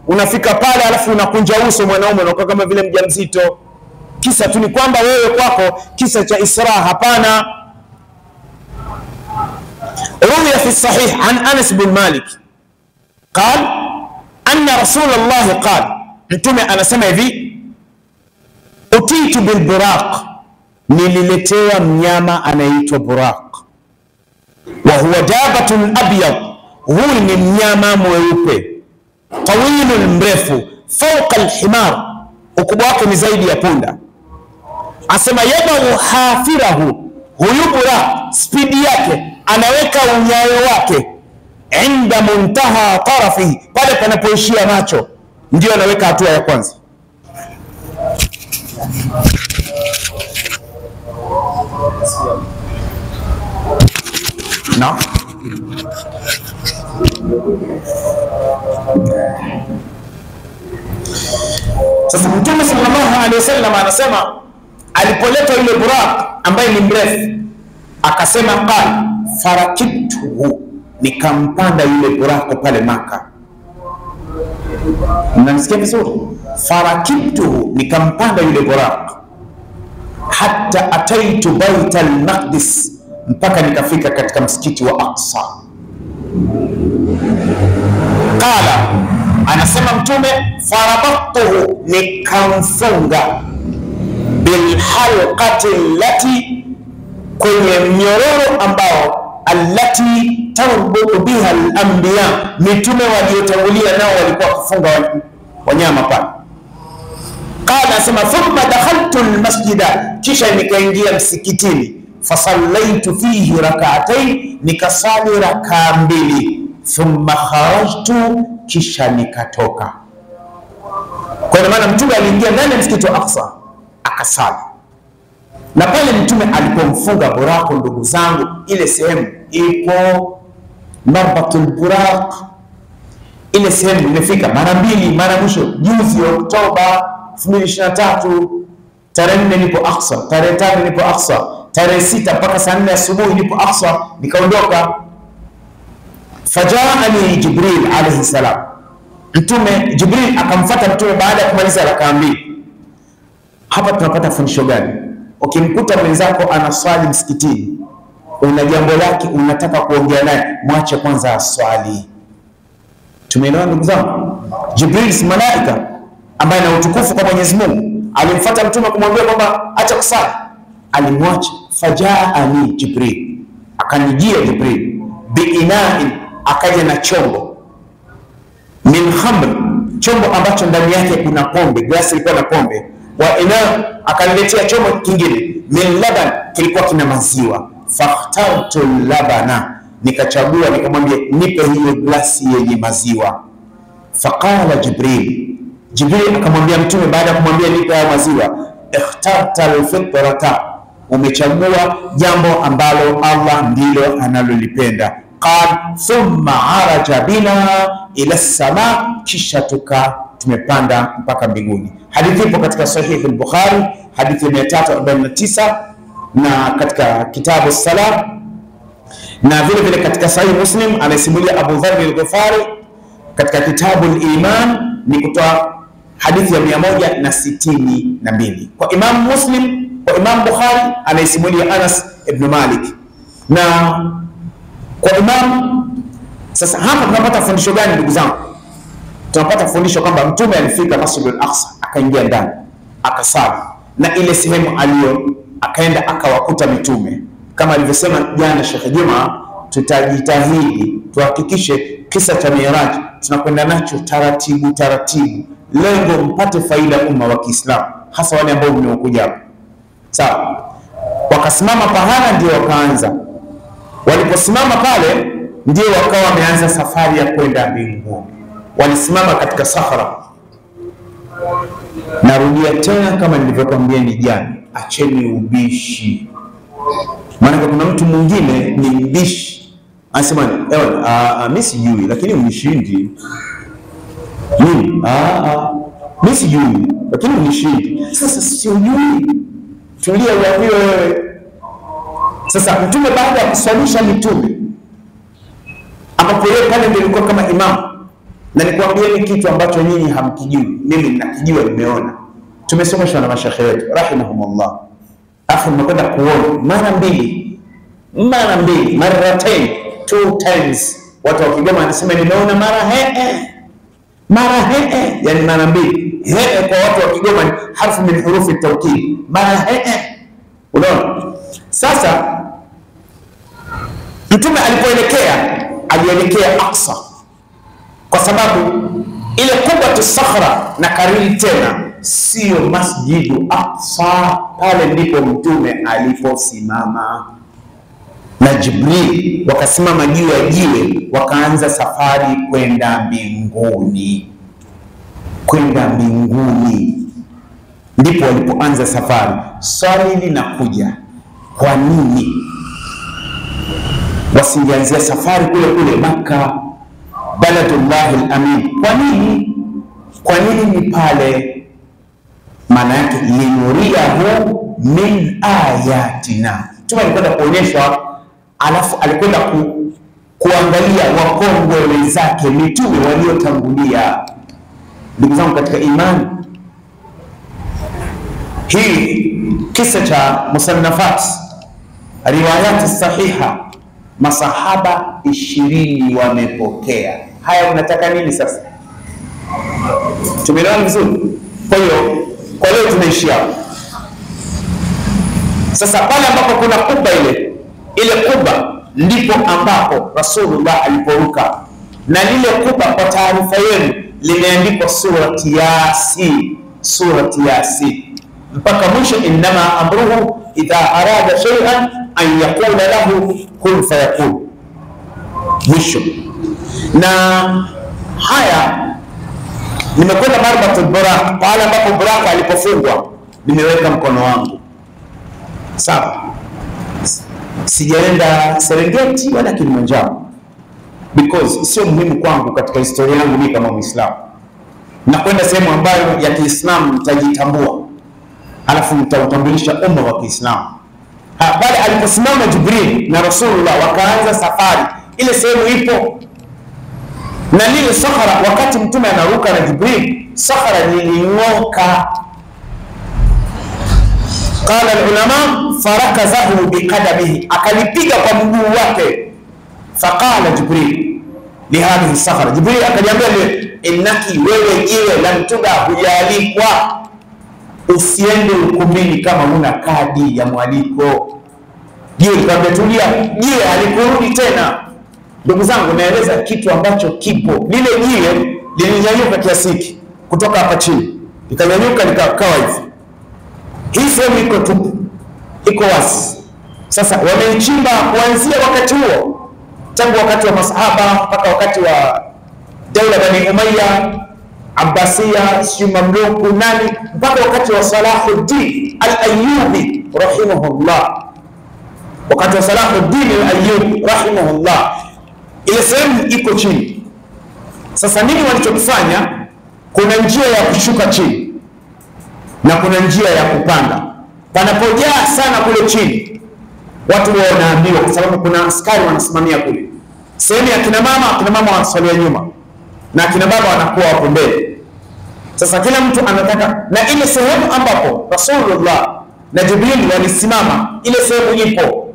Unafika pale alafu unakunja uso, mwanaume unakuwa kama vile mjamzito. Kisa tu ni kwamba wewe kwako kisa cha Isra hapana. روي في الصحيح عن أنس بن مالك قال أن رسول الله قال mtume anasema hivi utitu bilburaq nililetewa mnyama anaitwa buraq wa huwa dabatun abyad huyu ni mnyama mweupe tawilun mrefu fauqa alhimar ukubwa wake ni zaidi ya punda asema yadau hafirahu huyu buraq spidi yake anaweka unyayo wake inda muntaha tarafihi, pale panapoishia macho, ndio anaweka hatua ya kwanza. Na sasa Mtume sallallahu alaihi wasallam anasema alipoleta yule buraq ambaye ni mrefu, akasema qala farakibtuhu, nikampanda yule burako pale Maka. Mnanisikia vizuri? Farakibtuhu, nikampanda yule burako hata ataitu baita lmaqdis mpaka nikafika katika msikiti wa Aqsa. Qala, anasema Mtume, farabattuhu, nikamfunga bilhalqati allati kwenye mnyororo ambao allati tarbutu biha al-anbiya, mitume waliotangulia nao walikuwa kufunga wanyama pale. Qala, asema thumma dakhaltu almasjida, kisha nikaingia msikitini, fasallaitu fihi rak'atayn, nikasali rakaa mbili, thumma kharajtu, kisha nikatoka. Kwa maana mtume aliingia ndani ya msikiti wa Aqsa akasali na pale mtume alipomfunga buraq, ndugu zangu, ile sehemu ipo marbatul buraq, ile sehemu imefika mara mbili, mara mwisho juzi Oktoba 2023 tarehe nne nipo Aqsa, tarehe tano nipo Aqsa, tarehe sita mpaka saa nne asubuhi nipo Aqsa, nikaondoka. Fajaani Jibril alayhi salam, mtume Jibril akamfuata mtume baada ya kumaliza rakaa mbili. Hapa tunapata fundisho gani? Ukimkuta mwenzako anaswali msikitini, una jambo lake unataka kuongea naye, mwache kwanza aswali. Tumeelewa ndugu zangu? Jibril si malaika ambaye ana utukufu kwa Mwenyezi Mungu, alimfuata mtume kumwambia kwamba acha kusali, alimwacha. Fajaani Jibril, akanijia Jibril biinain, akaja na chombo min khamr, chombo ambacho ndani yake kuna pombe, glasi ilikuwa na pombe wa ina akaniletea chombo kingine min laban, kilikuwa kina maziwa. Fakhtartu labana, nikachagua nikamwambia, nipe hiyo glasi yenye maziwa. Faqala Jibril, Jibril akamwambia Mtume baada ya kumwambia nipe hayo maziwa, ikhtarta alfitrata, umechagua jambo ambalo Allah ndilo analolipenda. Qal thumma araja bina ila sama, kisha tuka tumepanda mpaka mbinguni. Hadithi ipo katika Sahihi al-Bukhari hadithi ya 349 na katika kitabu Salam na vile vile katika Sahihi Muslim anasimulia Abu Dharr al-Ghifari katika kitabu al-Iman ni kutoa hadithi ya mia moja na sitini na mbili kwa Imam Muslim, kwa Imam Bukhari anaisimulia Anas ibn Malik na kwa Imam. Sasa hapa tunapata fundisho gani ndugu zangu? Tunapata fundisho kwamba Mtume alifika Masjidul Aqsa akaingia ndani akasali, na ile sehemu aliyo akaenda akawakuta mitume kama alivyosema jana Sheikh Juma, tutajitahidi tuhakikishe kisa cha Miraj tunakwenda nacho taratibu taratibu, lengo mpate faida umma wa Kiislamu, hasa wale ambao mnaokuja hapa. Sawa, wakasimama pahala, ndio wakaanza. Waliposimama pale, ndio wakawa wameanza safari ya kwenda mbinguni. Walisimama katika sahara. Narudia tena kama nilivyokwambia ni jana, acheni ubishi maanake kuna mtu mwingine ni mbishi, anasema mi sijui, lakini unishindi mimi. Mimi sijui, lakini unishindi. Sasa siujui, tulia, uambiwe wewe. Sasa Mtume baada ya kuswalisha mitume, ambapo yeye pale ndio ilikuwa kama imamu, na nikwambieni kitu ambacho nyinyi hamkijui, mimi ninakijua, nimeona, tumesomeshwa na mashekhe wetu rahimahumullah. Afu nimekwenda kuona mara mbili mara mbili maratain two times. Watu wa Kigoma wanasema nimeona mara hee mara hee, yani mara mbili. Hee kwa watu wa Kigoma ni harfu min hurufi taukid, mara hee. Unaona, sasa Mtume alipoelekea alielekea Aqsa kwa sababu ile kubwatu sakhra, na kariri tena Sio Masjidu. Aqsa, pale ndipo mtume aliposimama. Na Jibril, wakasimama juu ya jiwe, wakaanza safari kwenda mbinguni. Kwenda mbinguni. Ndipo walipoanza safari. Swali linakuja, kwa nini? Wasingeanzia safari kule kule Makka, baladullahi alamin? Kwa nini? Kwa nini ni pale maana yake linuriahu min ayatina. Mtume alikwenda kuonyeshwa, alafu alikwenda ku, kuangalia wakongwe wenzake mitume waliotangulia. Ndugu zangu katika imani, hii kisa cha musannafat riwayati sahiha, masahaba ishirini wamepokea haya. Unataka nini sasa? Tumeelewana vizuri? Kwa hiyo kwa leo tunaishi. Sasa pale ambapo kuna kuba ile ile kuba, ndipo ambapo Rasulullah aliporuka, na lile kuba, kwa taarifa yenu, limeandikwa surati Yasin, surati Yasin mpaka mwisho, innama amruhu idha arada shay'an an yaqula lahu kun fayakun, mwisho. Na haya nimekwenda Marbatul Buraq, pale ambapo Buraq alipofungwa, nimeweka mkono wangu sawa. Sijaenda Serengeti wala Kilimanjaro because sio muhimu kwangu katika historia yangu mimi kama Muislamu. Nakwenda sehemu ambayo ya Kiislamu nitajitambua, alafu nitautambulisha umma wa Kiislamu. Pale aliposimama Jibril na Rasulullah wakaanza safari, ile sehemu ipo na lile sahara, wakati mtume anaruka na Jibril, sahara liling'oka. Qala alulama farakazahu biqadamihi, akalipiga kwa mguu wake. Faqala Jibril lihadhihi sahara, Jibril akaliambia innaki, wewe jiwe la mtuga, hujaalikwa usiende ukumbini kama una kadi ya mwaliko. Jiwe likamwambia tulia, jiwe halikurudi tena. Ndugu zangu, naeleza kitu ambacho kipo. Lile jiwe lilinyanyuka kiasi hiki kutoka hapa chini, likanyanyuka likakaa hivi. Hii sehemu iko tupu, iko wazi. Sasa wameichimba kuanzia wakati huo tangu wakati wa masahaba mpaka wakati wa daula Bani Umayya Abbasia, sijui mamluku nani, mpaka wakati wa Salahuddin al-Ayyubi rahimahullah. Wakati wa Salahuddin al-Ayyubi rahimahullah, ile sehemu iko chini. Sasa nini walichokifanya? Kuna njia ya kushuka chini na kuna njia ya kupanda. Panapojaa sana kule chini, watu wao wanaambiwa, kwa sababu kuna askari wanasimamia kule. Sehemu ya kina mama, kina mama wanasalia nyuma na kina baba wanakuwa wapo mbele. Sasa kila mtu anataka, na ile sehemu ambapo Rasulullah na Jibril walisimama, ile sehemu ipo,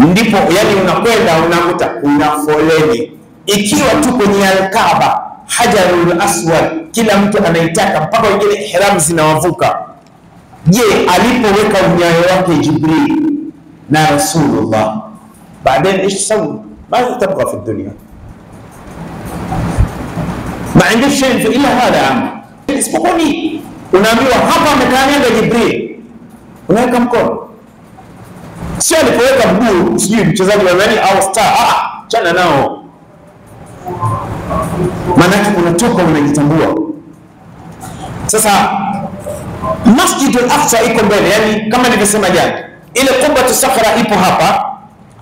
ndipo yani unakwenda unakuta kuna foleni, ikiwa tu kwenye alkaba Hajarul Aswad, kila mtu anaitaka, mpaka wengine ihram zinawavuka. Je, alipoweka unyayo wake Jibril na Rasulullah, baadaye ish sawa, tabqa fi dunya ma indi shay isipokuwa ni unaambiwa hapa amekanyaga Jibril, unaweka mkono, sio alipoweka mguu sijui mchezaji wa nani au star. Ah, chana nao, maanake unatoka unajitambua. Sasa Masjid al-Aqsa iko mbele, yani kama nilivyosema jana, ile Qubbatu Sakhra ipo hapa,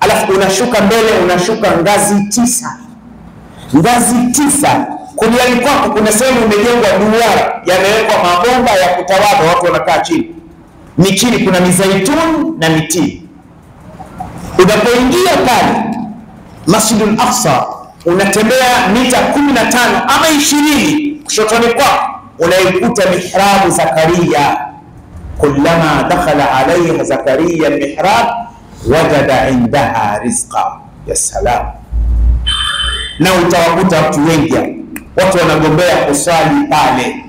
alafu unashuka mbele, unashuka ngazi tisa, ngazi tisa kuliani kwako kuna sehemu imejengwa duara, yamewekwa mabomba ya kutawadha, watu wanakaa chini. Ni chini kuna mizaituni na mitini. Unapoingia pale Masjidul Aqsa, unatembea mita kumi na tano ama ishirini, kushotoni kwako unaikuta mihrabu Zakaria. Kullama dakhala alaiha Zakaria mihrab wajada indaha rizqa. Ya salam! Na utawakuta watu wengi watu wanagombea kuswali pale.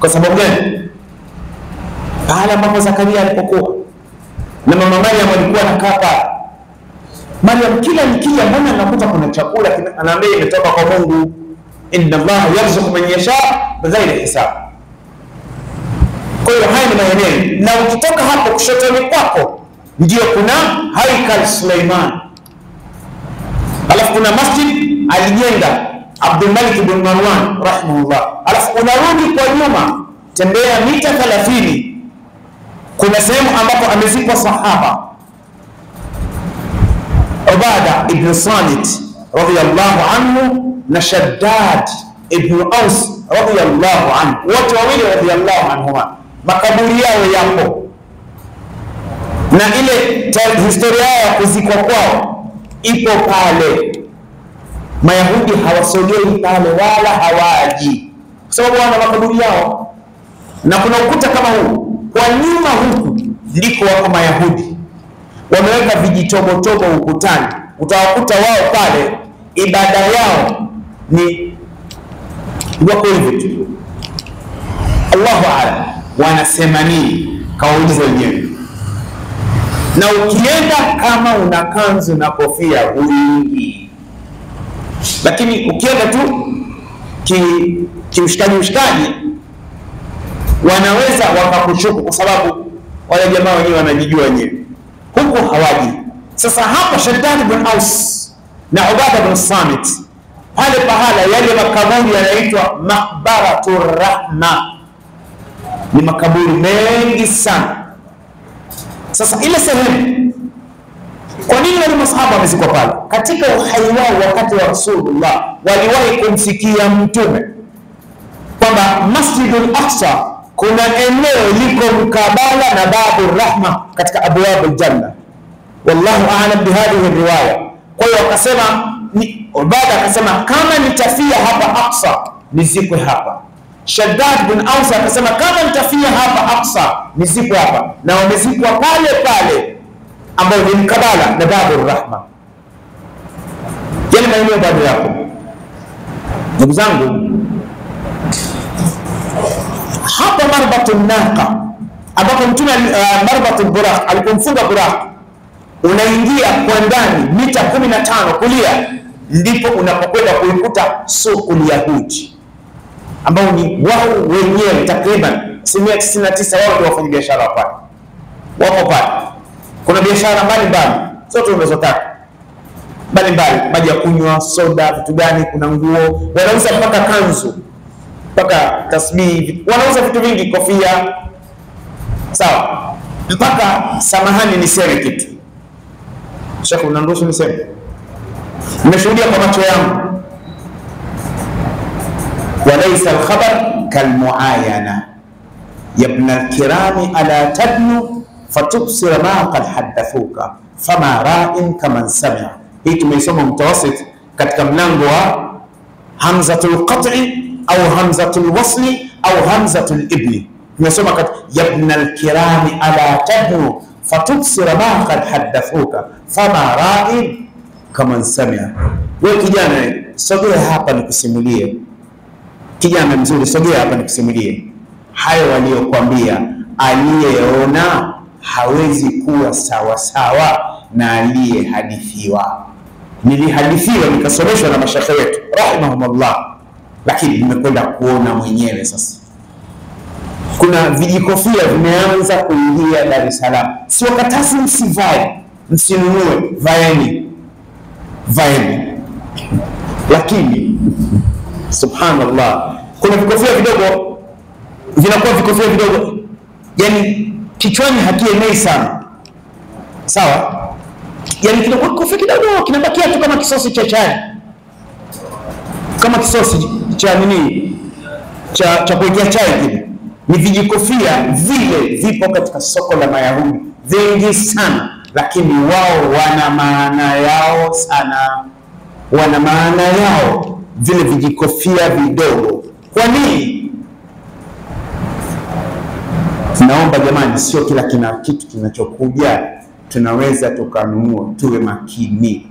Kwa sababu gani? Pahala ambapo Zakaria alipokuwa na mama Mariam alikuwa anakaa pale. Mariam kila nikija, mbona nakuta kuna chakula, anaambia imetoka kwa Mungu, inna Allaha yarzuqu man yasha bighairi hisab. Kwa hiyo haya ni maeneo, na ukitoka hapo kushotoni kwako ndio kuna Haikal Suleiman, alafu kuna masjid alijenga Abdul Malik bin Marwan rahimahullah. Alafu unarudi kwa nyuma, tembea mita 30, kuna sehemu ambapo amezikwa sahaba Ubada ibn Samit radhiyallahu anhu na Shaddad ibn Aus radhiyallahu anhu, wote wawili radhiyallahu anhuma, makaburi yao yapo. Na ile historia yao ya kuzikwa kwao ipo pale. Mayahudi hawasogei pale wala hawaji, kwa sababu wana makaburi yao, na kuna ukuta kama huu. Kwa nyuma, huku ndiko wako Mayahudi wameweka vijitobotobo ukutani, utawakuta wao pale, ibada yao ni wako hivi tu. Allahu aalam wanasema nini, kauliza wenyewe. Na ukienda kama una kanzu na kofia huingii lakini ukienda tu kimshikaji mshikaji, wanaweza wakakushuku, kwa sababu wale jamaa wenyewe wanajijua wenyewe, huku hawaji. Sasa hapa Shaddad bin Aus na Ubada bin Samit, pale pahala yale makaburi yanaitwa Makbaratu Rahma, ni makaburi mengi sana. Sasa ile sehemu kwa nini wale masahaba wamezikwa pale? Katika uhai wao wakati wa Rasulullah waliwahi kumfikia Mtume kwamba Masjidul Aqsa kuna eneo liko mkabala na babu rahma katika abwabu janna, wallahu a'lam bihadhihi riwaya. Kwa hiyo akasema Ubada akasema kama nitafia hapa Aqsa nizikwe hapa. Shaddad bin Aus akasema kama nitafia hapa Aqsa nizikwe hapa, na wamezikwa pale pale ambayo ni mkabala na babu rahma, yale maeneo bado yapo. Ndugu zangu, hapa marbatu naqa ambapo mtume uh, marbatu buraq alipomfunga buraq, unaingia kwa ndani mita kumi na tano kulia, ndipo unapokwenda kuikuta sukul Yahudi ambao ni wao wenyewe takriban asilimia tisini na tisa wao ndio wafanya biashara pale, wapo pale. Kuna biashara mbalimbali zote unazotaka, mbalimbali, maji ya kunywa, soda, vitu gani, kuna nguo, wanauza mpaka kanzu, mpaka tasbihi, wanauza vitu vingi, kofia, sawa, mpaka samahani, niseme kitu. Shekhe, unaruhusu niseme? Nimeshuhudia kwa macho yangu, walaisa alkhabar kalmuayana. Yabna alkirami ala tadnu fatubsira ma qad haddathuka fama ra'in kaman samia. Hii tumeisoma mutawasit katika mlango wa hamzatul qat'i au hamzatul wasli au hamzatul ibni. Tumesoma kat alkirami ala tadnu fatubsira ma qad haddathuka fama ra'in kaman samia. Wewe kijana, sogea hapa nikusimulie. Kijana mzuri, sogea hapa nikusimulie hayo waliokwambia. Aliyeona hawezi kuwa sawa sawa na aliyehadithiwa. Nilihadithiwa nikasomeshwa na mashaikh wetu rahimahumullah, lakini nimekwenda kuona mwenyewe sasa. Kuna vijikofia vimeanza kuingia Dar es Salaam. Siwakatazi msivae, msinunue, vaeni, vaeni, lakini subhanallah, kuna vikofia vidogo. Vinakuwa vikofia vidogo, yani kichwani hakienei sana, sawa. Yani kinakuwa kikofia kidogo, kinabakia tu kama kisosi cha chai, kama kisosi cha nini cha cha kuwekea chai kile. Ni vijikofia vile, vipo katika soko la Mayahudi vingi sana, lakini wao wana maana yao sana, wana maana yao vile vijikofia vidogo. Kwa nini? Naomba jamani, sio kila kina kitu kinachokuja tunaweza tukanunua, tuwe makini.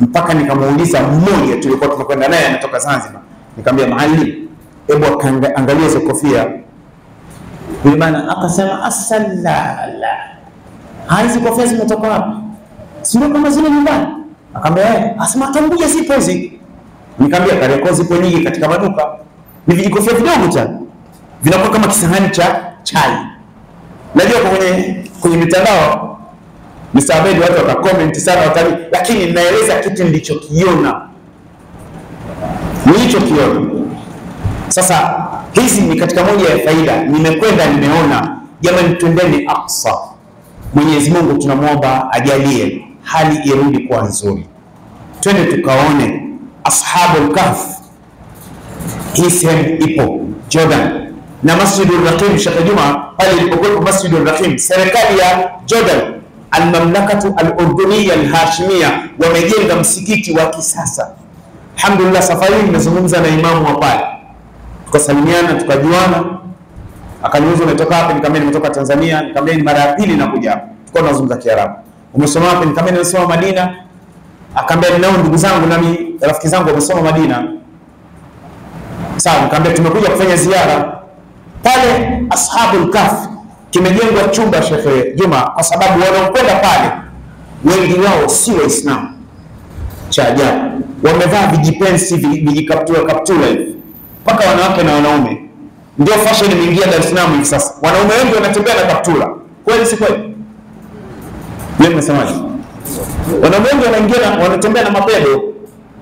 Mpaka nikamuuliza mmoja tulikuwa tunakwenda naye anatoka Zanzibar, nikamwambia maalim, hebu angalia hizo kofia. Yule bana akasema asalala, hizi kofia zimetoka wapi? Si ndio kama zile nyumbani? Akamwambia eh, asema Tanguja zipo hizi. Nikamwambia Kariakoo zipo nyingi katika maduka, ni vijikofia vidogo tu vinakuwa kama kisahani cha chai. Najua kwenye kwenye mitandao Mr. Abedi watu watakomenti sana watalii, lakini naeleza kitu nilichokiona, nilichokiona. Sasa hizi ni katika moja ya faida, nimekwenda nimeona. Jamani, twendeni Aqsa. Mwenyezi Mungu tunamwomba ajalie hali irudi kuwa nzuri, twende tukaone Ashabul Kahf. Hii sehemu ipo Jordan na Masjidul Rahim Shekhe Juma pale ilipokuwepo Masjidul Rahim, serikali ya Jordan almamlakatu alurduniya alhashimia wamejenga msikiti wa kisasa. Alhamdulillah, safari hii nimezungumza na imamu wa pale, tukasalimiana tukajuana, akaniuliza umetoka wapi? Nikamwambia nimetoka Tanzania. Nikamwambia ni mara ya pili nakuja hapa. Tulikuwa tunazungumza Kiarabu. Umesoma wapi? Nikamwambia nimesoma Madina. Akaambia ninao ndugu zangu nami rafiki zangu wamesoma Madina. Sawa, nikamwambia tumekuja kufanya ziara pale Ashabul Kahf kimejengwa chumba Shekhe Juma, kwa sababu wanaokwenda pale wengi wao si Waislamu. Cha ajabu, wamevaa vijipensi vijikaptura kaptura hivi, mpaka wanawake na wanaume. Ndio fashion imeingia Dar es Salaam hivi sasa, wanaume wengi wanatembea na kaptura. Kweli si kweli? Leo mnasemaje? Wanaume wengi wanaingia wanatembea na mapedo,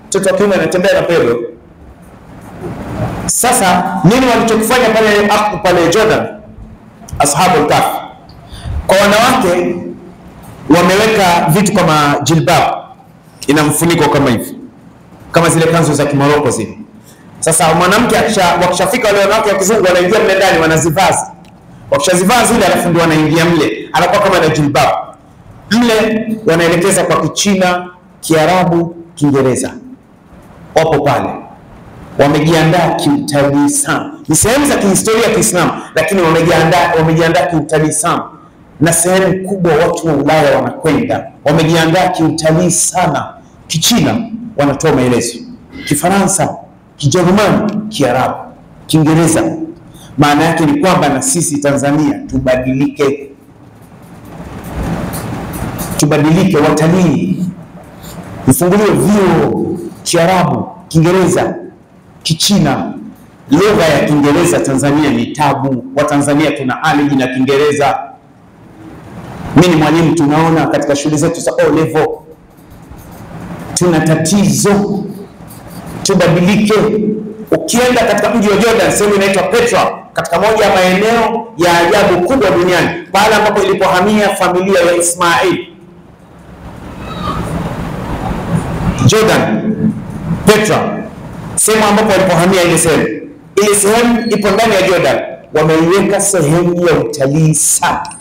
mtoto wa kiume anatembea na pedo. Sasa nini walichokifanya pale pale Jordan ashabul kaf, kwa wanawake wameweka vitu kama jilbab, ina mfuniko kama hivi, kama zile kanzu za Kimoroko zile. Sasa mwanamke wakishafika, wale wanawake wa kizungu wanaingia mle ndani, wanazivaa. Wakishazivaa zile, alafu ndio wanaingia mle, anakuwa kama na jilbab mle. Wanaelekeza kwa Kichina, Kiarabu, Kiingereza, wapo pale wamejiandaa kiutalii sana. Ni sehemu za kihistoria ya Kiislamu, lakini wamejiandaa wamejiandaa kiutalii sana, na sehemu kubwa watu wa Ulaya wanakwenda, wamejiandaa kiutalii sana. Kichina wanatoa maelezo, Kifaransa, Kijerumani, Kiarabu, Kiingereza. Maana yake ni kwamba na sisi Tanzania tubadilike, tubadilike, watalii ifunguliwe vyuo Kiarabu, Kiingereza Kichina. Lugha ya Kiingereza Tanzania ni tabu. Watanzania tuna allergy na Kiingereza. Mimi ni mwalimu, tunaona katika shule zetu za O level tuna tatizo, tubadilike. Ukienda katika mji wa Jordan, sehemu inaitwa Petra, katika moja ya maeneo ya ajabu kubwa duniani, pale ambapo ilipohamia familia ya Ismail. Jordan, Petra, sehemu ambapo walipohamia ile sehemu. Ile sehemu ipo ndani ya Jordan, wameiweka sehemu ya utalii sana.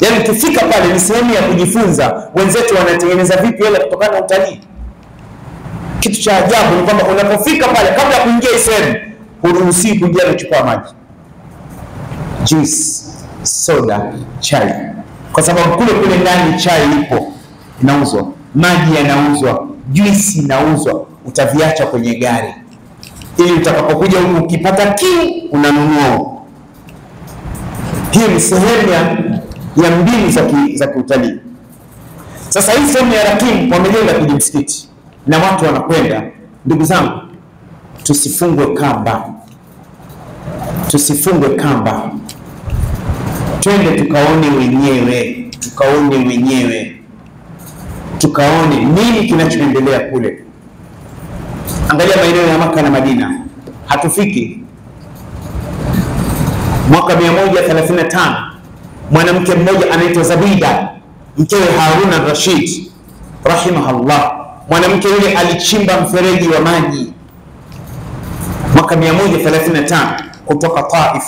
Yaani ukifika pale ni sehemu ya kujifunza. Wenzetu wanatengeneza vipi hela kutokana na utalii. Kitu cha ajabu ni kwamba unapofika pale, kabla ya kuingia sehemu, huruhusiwi na chupa maji, juice, soda, chai, kwa sababu kule kule ndani chai ipo inauzwa, maji yanauzwa, juisi inauzwa, utaviacha kwenye gari. Ili utakapokuja huku ukipata kiu unanunua. Hii ni sehemu ya, ya mbili za kiutalii. Sasa hii sehemu ya Rakim wamejenga kwenye msikiti na watu wanakwenda. Ndugu zangu, tusifungwe kamba, tusifungwe kamba, twende tukaone wenyewe, tukaone wenyewe, tukaone nini kinachoendelea kule. Angalia maeneo ya Maka na Madina, hatufiki mwaka 135 mwanamke mmoja anaitwa Zabida mkewe Harun al-Rashid rahimahullah. Mwanamke yule alichimba mfereji wa maji mwaka 135 kutoka Taif.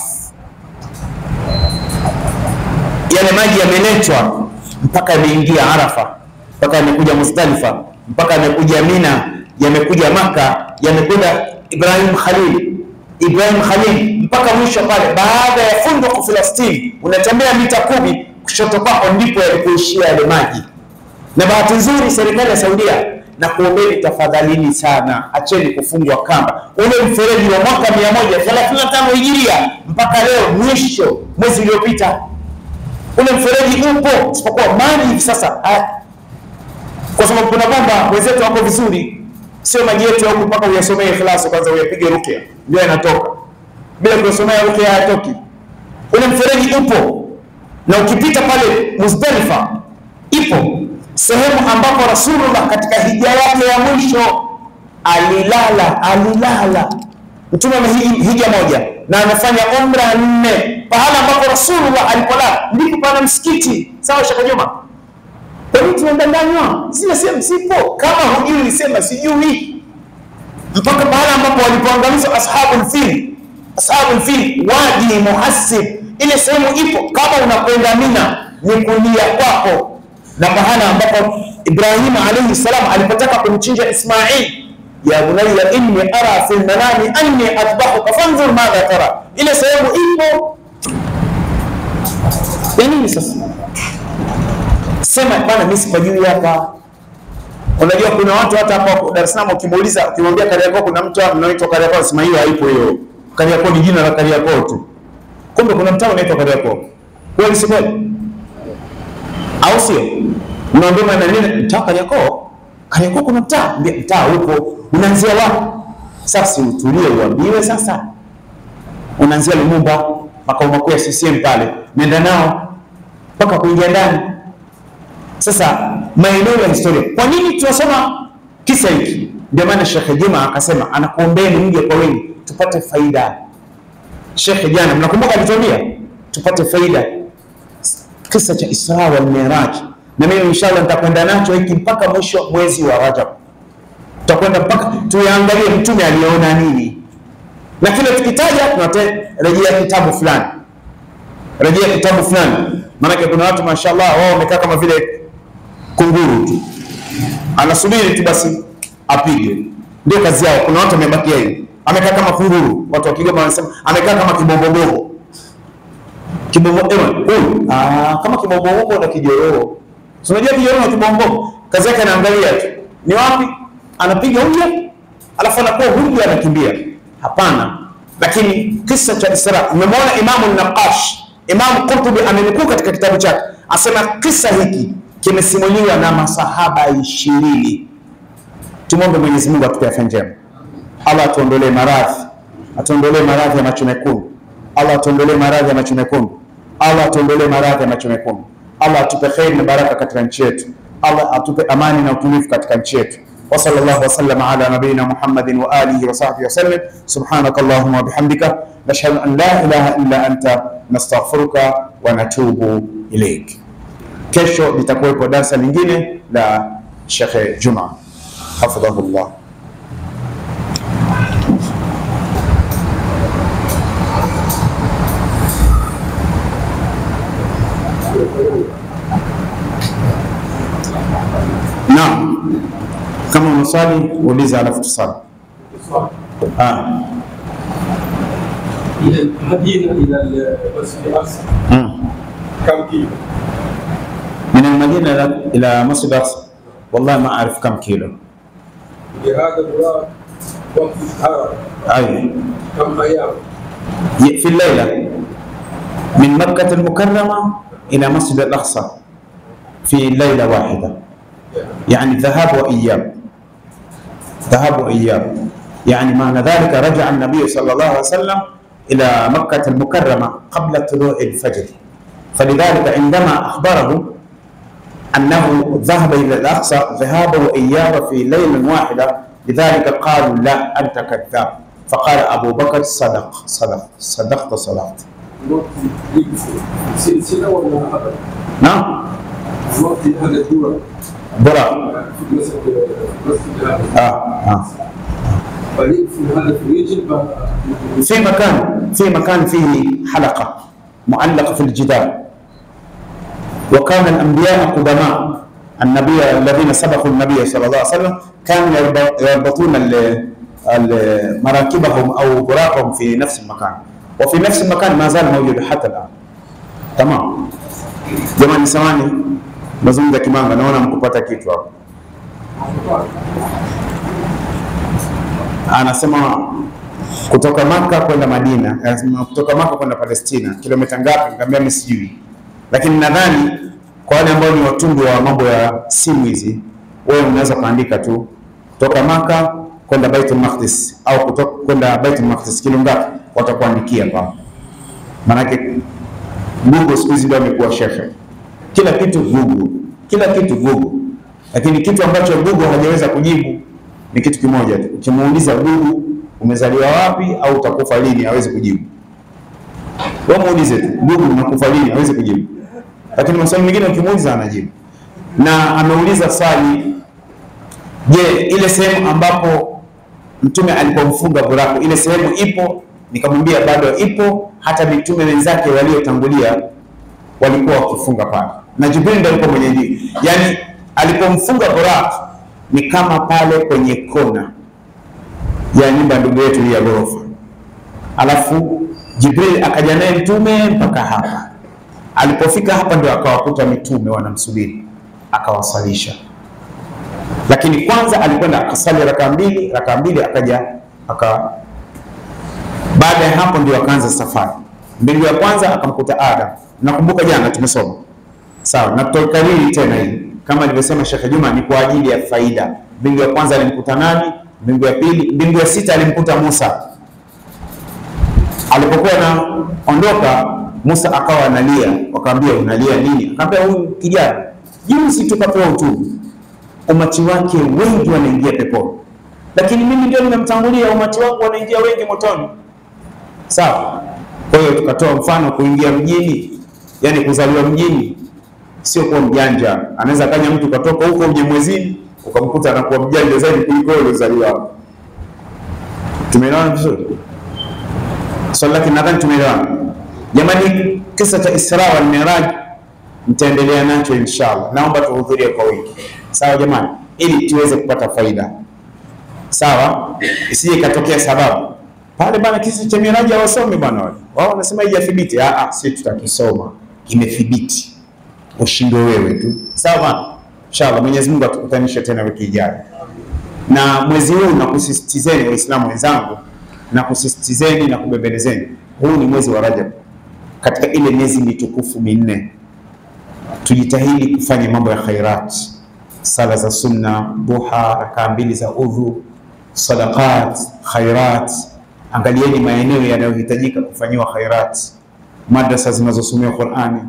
Yale maji yameletwa mpaka yameingia Arafa, mpaka yamekuja Muzdalifa, mpaka yamekuja Mina, yamekuja Maka, yamekwenda Ibrahim Khalil Ibrahim Khalil mpaka mwisho pale, baada ya funduku Filastini, unatembea mita kumi kushoto kwako ndipo yalipoishia yale maji. Na bahati nzuri serikali ya Saudia na kuombeni tafadhalini sana, acheni kufungwa kamba. Ule mfereji wa mwaka 135 hijiria mpaka leo mwisho mwezi uliopita, ule mfereji upo, isipokuwa maji hivi sasa, kwa sababu kuna kwamba wenzetu wako vizuri sio maji yetu ya huku mpaka uyasomee Ikhlasi kwanza uyapige rukia ndio yanatoka. Bila kusomea rukia hayatoki. Ule mfereji upo, na ukipita pale Muzdalifa ipo sehemu ambapo Rasulullah katika hija yake ya mwisho alilala, alilala. Mtume amehija moja na amefanya umra nne. Pahala ambapo Rasulullah alipolala ndipo pana msikiti. Sawa, Shaka Juma? Kwa nini tunadanganywa? Zile sehemu zipo, kama hujui sema sijui. Mpaka pahala ambapo walipoangamizwa ashabul fil, ashabul fil, wadi muhassib, ile sehemu ipo. Kama unakwenda Mina ni kulia kwako, na pahala ambapo Ibrahim alayhi salam alipotaka kumchinja Ismail, ya bunayya inni ara fil manami anni adbahuka fanzur madha tara, ile sehemu ipo. Ya nini sasa? Sema bwana, mimi sipajui hapa. Unajua kuna watu hata hapa Dar es Salaam ukimuuliza, ukimwambia Kariakoo kuna mtu anaitwa Kariakoo, sema hiyo haipo hiyo. Kariakoo ni jina la Kariakoo tu. Kumbe kuna mtaa unaitwa Kariakoo. Kweli si kweli? Au sio? Unaambia maana nini mtaa Kariakoo? Kariakoo kuna mtaa, mtaa huko. Unaanzia wapi? Sasa utulie uambiwe sasa. Unaanzia Lumumba, makao makuu ya CCM pale. Nenda nao mpaka kuingia ndani. Sasa maeneo ya historia, kwa nini tunasoma kisa hiki? Ndio maana Sheikh Juma akasema anakuombeeni mje kwa wingi tupate faida. Sheikh jana, mnakumbuka alituambia tupate faida, kisa cha Isra wal Miraj, na mimi inshallah nitakwenda nacho hiki mpaka mwisho mwezi wa Rajab, tutakwenda mpaka tuyaangalie mtume aliona nini, na kile tukitaja tunarejea kitabu fulani, rejea kitabu fulani. Maanake kuna watu mashallah, wao wamekaa kama vile kunguru tu, anasubiri tu basi apige, ndio kazi yao. Kuna watu wamebakia hivi, amekaa kama kunguru. Watu wa Kigoma wanasema amekaa kama kibombogogo. Kibombo ewa huyu ah, kama kibombogogo na kijoroo. So, unajua kijoroo na kibombogogo, kazi yake anaangalia tu ni wapi anapiga huyo, alafu anakuwa huyu anakimbia. Hapana, lakini kisa cha Isra, umemwona Imamu Naqash, Imamu Qurtubi amenukuu katika kitabu chake, asema kisa hiki kimesimuliwa na masahaba ishirini. Tumwombe Mwenyezi Mungu atupe afya njema. Allah atuondolee maradhi, atuondolee maradhi ya macho mekundu. Allah atuondolee maradhi ya macho mekundu. Allah atuondolee maradhi ya macho mekundu. Allah atupe kheri na baraka katika nchi yetu. Allah atupe amani na utulivu katika nchi yetu. wa sallallahu wa sallam ala nabiyyina Muhammadin wa alihi wa sahbihi wa sallam. Subhanaka Allahumma wa bihamdika nashhadu an la ilaha illa anta nastaghfiruka wa natubu ilaik. Kesho litakuwepo darasa lingine la Sheikh Juma hafidhahullah. Naam, kama una swali uliza, alafu tusali. Ah, إلى المدينة إلى المسجد الأقصى mm. كم كيلو؟ من المدينة إلى- مسجد الأقصى والله ما أعرف كم كيلو. بهذا المراد وقت الحرم أي كم أيام؟ في الليلة. من مكة المكرمة إلى مسجد الأقصى. في ليلة واحدة. يعني ذهاب وإياب. ذهاب وإياب. يعني معنى ذلك رجع النبي صلى الله عليه وسلم إلى مكة المكرمة قبل طلوع الفجر. فلذلك عندما أخبره أنه ذهب إلى الأقصى ذهاب وإياب في ليلة واحدة. لذلك قالوا لا أنت كذاب. فقال أبو بكر صدق صدق صدقت صدقت؟ نعم. آه آه. في مكان في مكان فيه حلقة معلقة في الجدار. وكان الأنبياء قدماء. النبي الذين سبقوا النبي صلى الله عليه وسلم كانوا يربطون مراكبهم أو براقهم في نفس المكان. وفي نفس المكان ما زال موجود حتى الآن. تمام. زمان سماني مزوم كمان أنا أنا مكوباتا كيتو أنا سما kutoka maka kwenda madina kutoka maka kwenda palestina kilomita ngapi ngambia mi sijui lakini nadhani kwa wale ambao ni watundu wa mambo ya simu hizi, wewe unaweza kuandika tu kutoka Maka kwenda Baitul Maqdis au kutoka kwenda Baitul Maqdis kilo ngapi, watakuandikia hapa. Maanake Google siku hizi ndio amekuwa shekhe, kila kitu Google, kila kitu Google, lakini kitu ambacho Google hajaweza kujibu ni kitu kimoja tu. Ukimuuliza Google umezaliwa wapi au utakufa lini, hawezi kujibu. Wewe muulize tu Google unakufa lini, hawezi kujibu. Lakini maswali mengine ukimuuliza anajibu. Na ameuliza swali, je, ile sehemu ambapo mtume alipomfunga buraku, ile sehemu ipo? Nikamwambia bado ipo, hata mitume wenzake waliotangulia walikuwa wakifunga pale, na Jibril ndio alikuwa mwenyeji. Yani alipomfunga Buraku ni kama pale kwenye kona ya nyumba ndugu yetu ya ghorofa, alafu Jibril akaja naye mtume mpaka hapa. Alipofika hapa ndio akawakuta mitume wanamsubiri, akawasalisha. Lakini kwanza alikwenda akasali raka mbili, raka mbili akaja aka baada ya hapo ndio akaanza safari. Mbingu ya kwanza akamkuta Adam. Nakumbuka jana tumesoma sawa, na tutakariri tena hii kama alivyosema Sheikh Juma, ni kwa ajili ya faida. Mbingu ya kwanza alimkuta nani? Mbingu ya pili, mbingu ya sita alimkuta Musa. Alipokuwa anaondoka, Musa akawa analia, wakaambia unalia nini? Akamwambia huyu kijana jinsi tukapewa utubu, umati wake wengi wanaingia peponi, lakini mimi ndio nimemtangulia, umati wangu wanaingia wengi motoni. Sawa. Kwa hiyo tukatoa mfano kuingia mjini, yani kuzaliwa mjini, sio kuwa mjanja. Anaweza kanya mtu katoka huko Mnyamwezini ukamkuta anakuwa mjanja zaidi kuliko wewe uliozaliwa hapo. Tumeelewana vizuri? Swali lake nadhani tumeelewana. Jamani, kisa cha Isra wal Miraj nitaendelea nacho inshallah. Naomba tuhudhurie kwa wingi, sawa jamani, ili tuweze kupata faida, sawa, isije ikatokea sababu. Pale bana, kisa cha miraji hawasomi bana, wale. Wao wanasema haijathibiti. Ah, ah, sisi tutakisoma, kimethibiti, ushindwe wewe tu, sawa bana. Inshallah Mwenyezi Mungu atukutanishe tena wiki ijayo, na mwezi huu nakusisitizeni Waislamu wenzangu, na kusisitizeni na kubembelezeni, huu ni mwezi wa Rajab, katika ile miezi mitukufu minne tujitahidi kufanya mambo ya khairat, sala za sunna, duha, rakaa mbili za udhu, sadaqat, khairat. Angalieni maeneo yanayohitajika kufanyiwa khairat, madrasa zinazosomewa Qurani,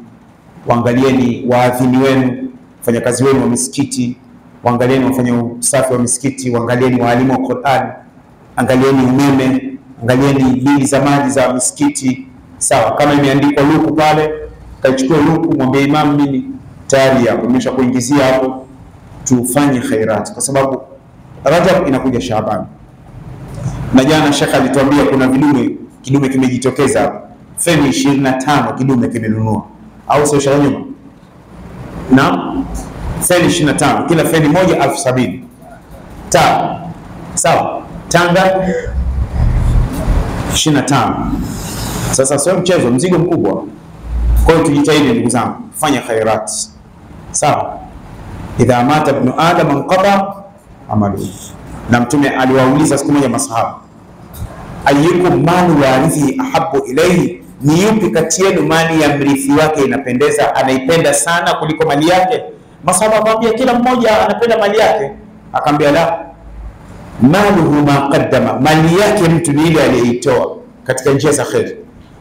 waangalieni waadhini wenu, wafanyakazi wenu wa misikiti, waangalieni wafanya usafi wa misikiti, waangalieni waalimu wa Qurani, angalieni umeme, angalieni bili za maji za misikiti. Sawa, kama imeandikwa luku pale, kaichukue luku, mwambie imam, mimi tayari hapo nimesha kuingizia hapo, tufanye khairat, kwa sababu Rajab inakuja Shaaban, na jana Sheikh alituambia kuna vidume, kidume kimejitokeza. Hapo, feni ishirini na tano kidume kimenunua, au sio Nyuma? na feni 25 kila feni moja elfu sabini. Ta sawa. Tanga 25 sasa sio mchezo mzigo mkubwa. Kwa hiyo tujitahidi ndugu zangu fanya khairat. Sawa? Idha mata ibnu adam anqata amalu na mtume aliwauliza siku moja masahaba ayyukum malu warithihi ahabbu ilayhi? Ni yupi kati yenu mali ya mrithi wake inapendeza anaipenda sana kuliko mali yake? Masahaba akamwambia kila mmoja anapenda mali yake. Akamwambia la maluhu ma qaddama mali yake mtu ni ile aliyeitoa katika njia za kheri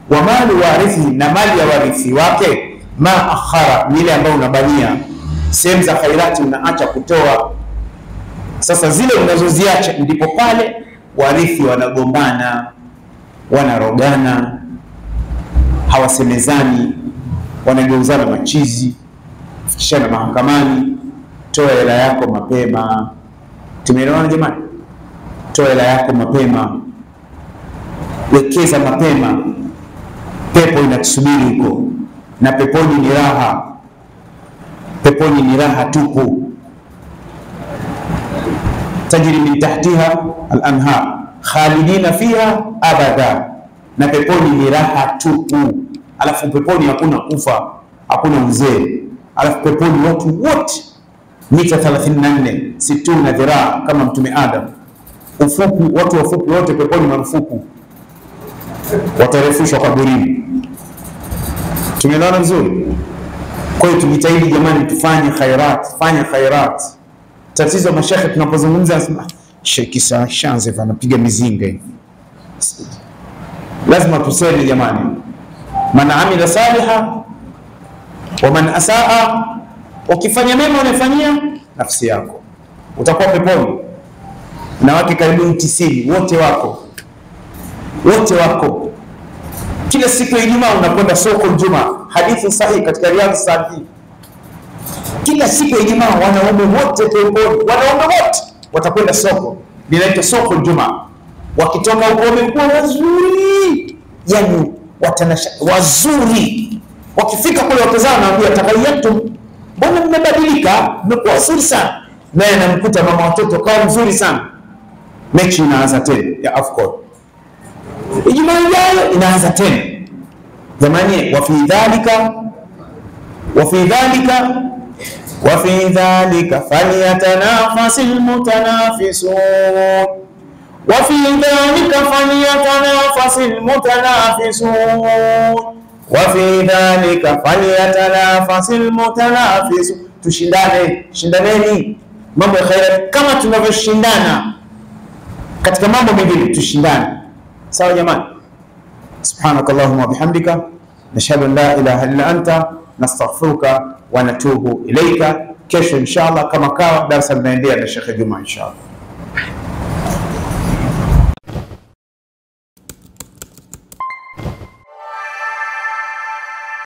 wa mali warithihi na mali ya warithi wake? Ma akhara ni ile ambayo unabania. Sehemu za khairati unaacha kutoa. Sasa zile unazoziacha ndipo pale warithi wanagombana wanarogana hawasemezani wanageuzana machizi fikishana mahakamani toa hela yako mapema. Tumeelewana jamani? Toa hela yako mapema. Wekeza mapema pepo inakusubiri huko. Na peponi ni raha. Peponi ni raha tupu. Tajri min tahtiha al-anhar. Khalidina fiha abada. Na peponi ni raha tupu. Alafu peponi hakuna kufa. Hakuna mzee alafu peponi watu wote. Mita 34 situna dhiraa kama mtume Adam. Ufupi watu wafupi wote peponi marufuku watarefushwa kaburini tumeelewana vizuri? Kwa hiyo tujitahidi jamani tufanye khairat fanya khairat. Tatizo mashekhe tunapozungumza nasema sheki shanze anapiga mizinga lazima tuseme jamani man amila saliha wa man asaa ukifanya mema unafanyia nafsi yako. Utakuwa peponi. Na wake karibuni tisini wote wako wote wako kila siku ya Ijumaa unakwenda soko Juma, hadithi sahihi katika Riyadh Sahihi. Kila siku ya Ijumaa wanaume wote peponi, wanaume wote watakwenda soko, linaitwa soko Juma. Wakitoka huko wamekuwa wazuri, yani watanasha wazuri. Wakifika kule wakizaa, wanaambia takayatum, mbona mmebadilika, mmekuwa wazuri sana. Naye anamkuta mama watoto kawa mzuri sana. Mechi inaanza tena ya AFCON. Ijumaa ijayo inaanza tena. Jamani, wafi dhalika wafi dhalika wafi dhalika falyatanafasi mutanafisun wafi dhalika falyatanafasi mutanafisun wafi dhalika falyatanafasi mutanafisun. Tushindane, shindaneni mambo ya khairat kama tunavyoshindana katika mambo mengine, tushindane. Sawa jamani subhanaka allahumma bihamdika nashhadu an la ilaha illa anta nastaghfiruka wa natubu ilaika kesho inshallah kama kawa darasa linaendelea na shekhe juma inshallah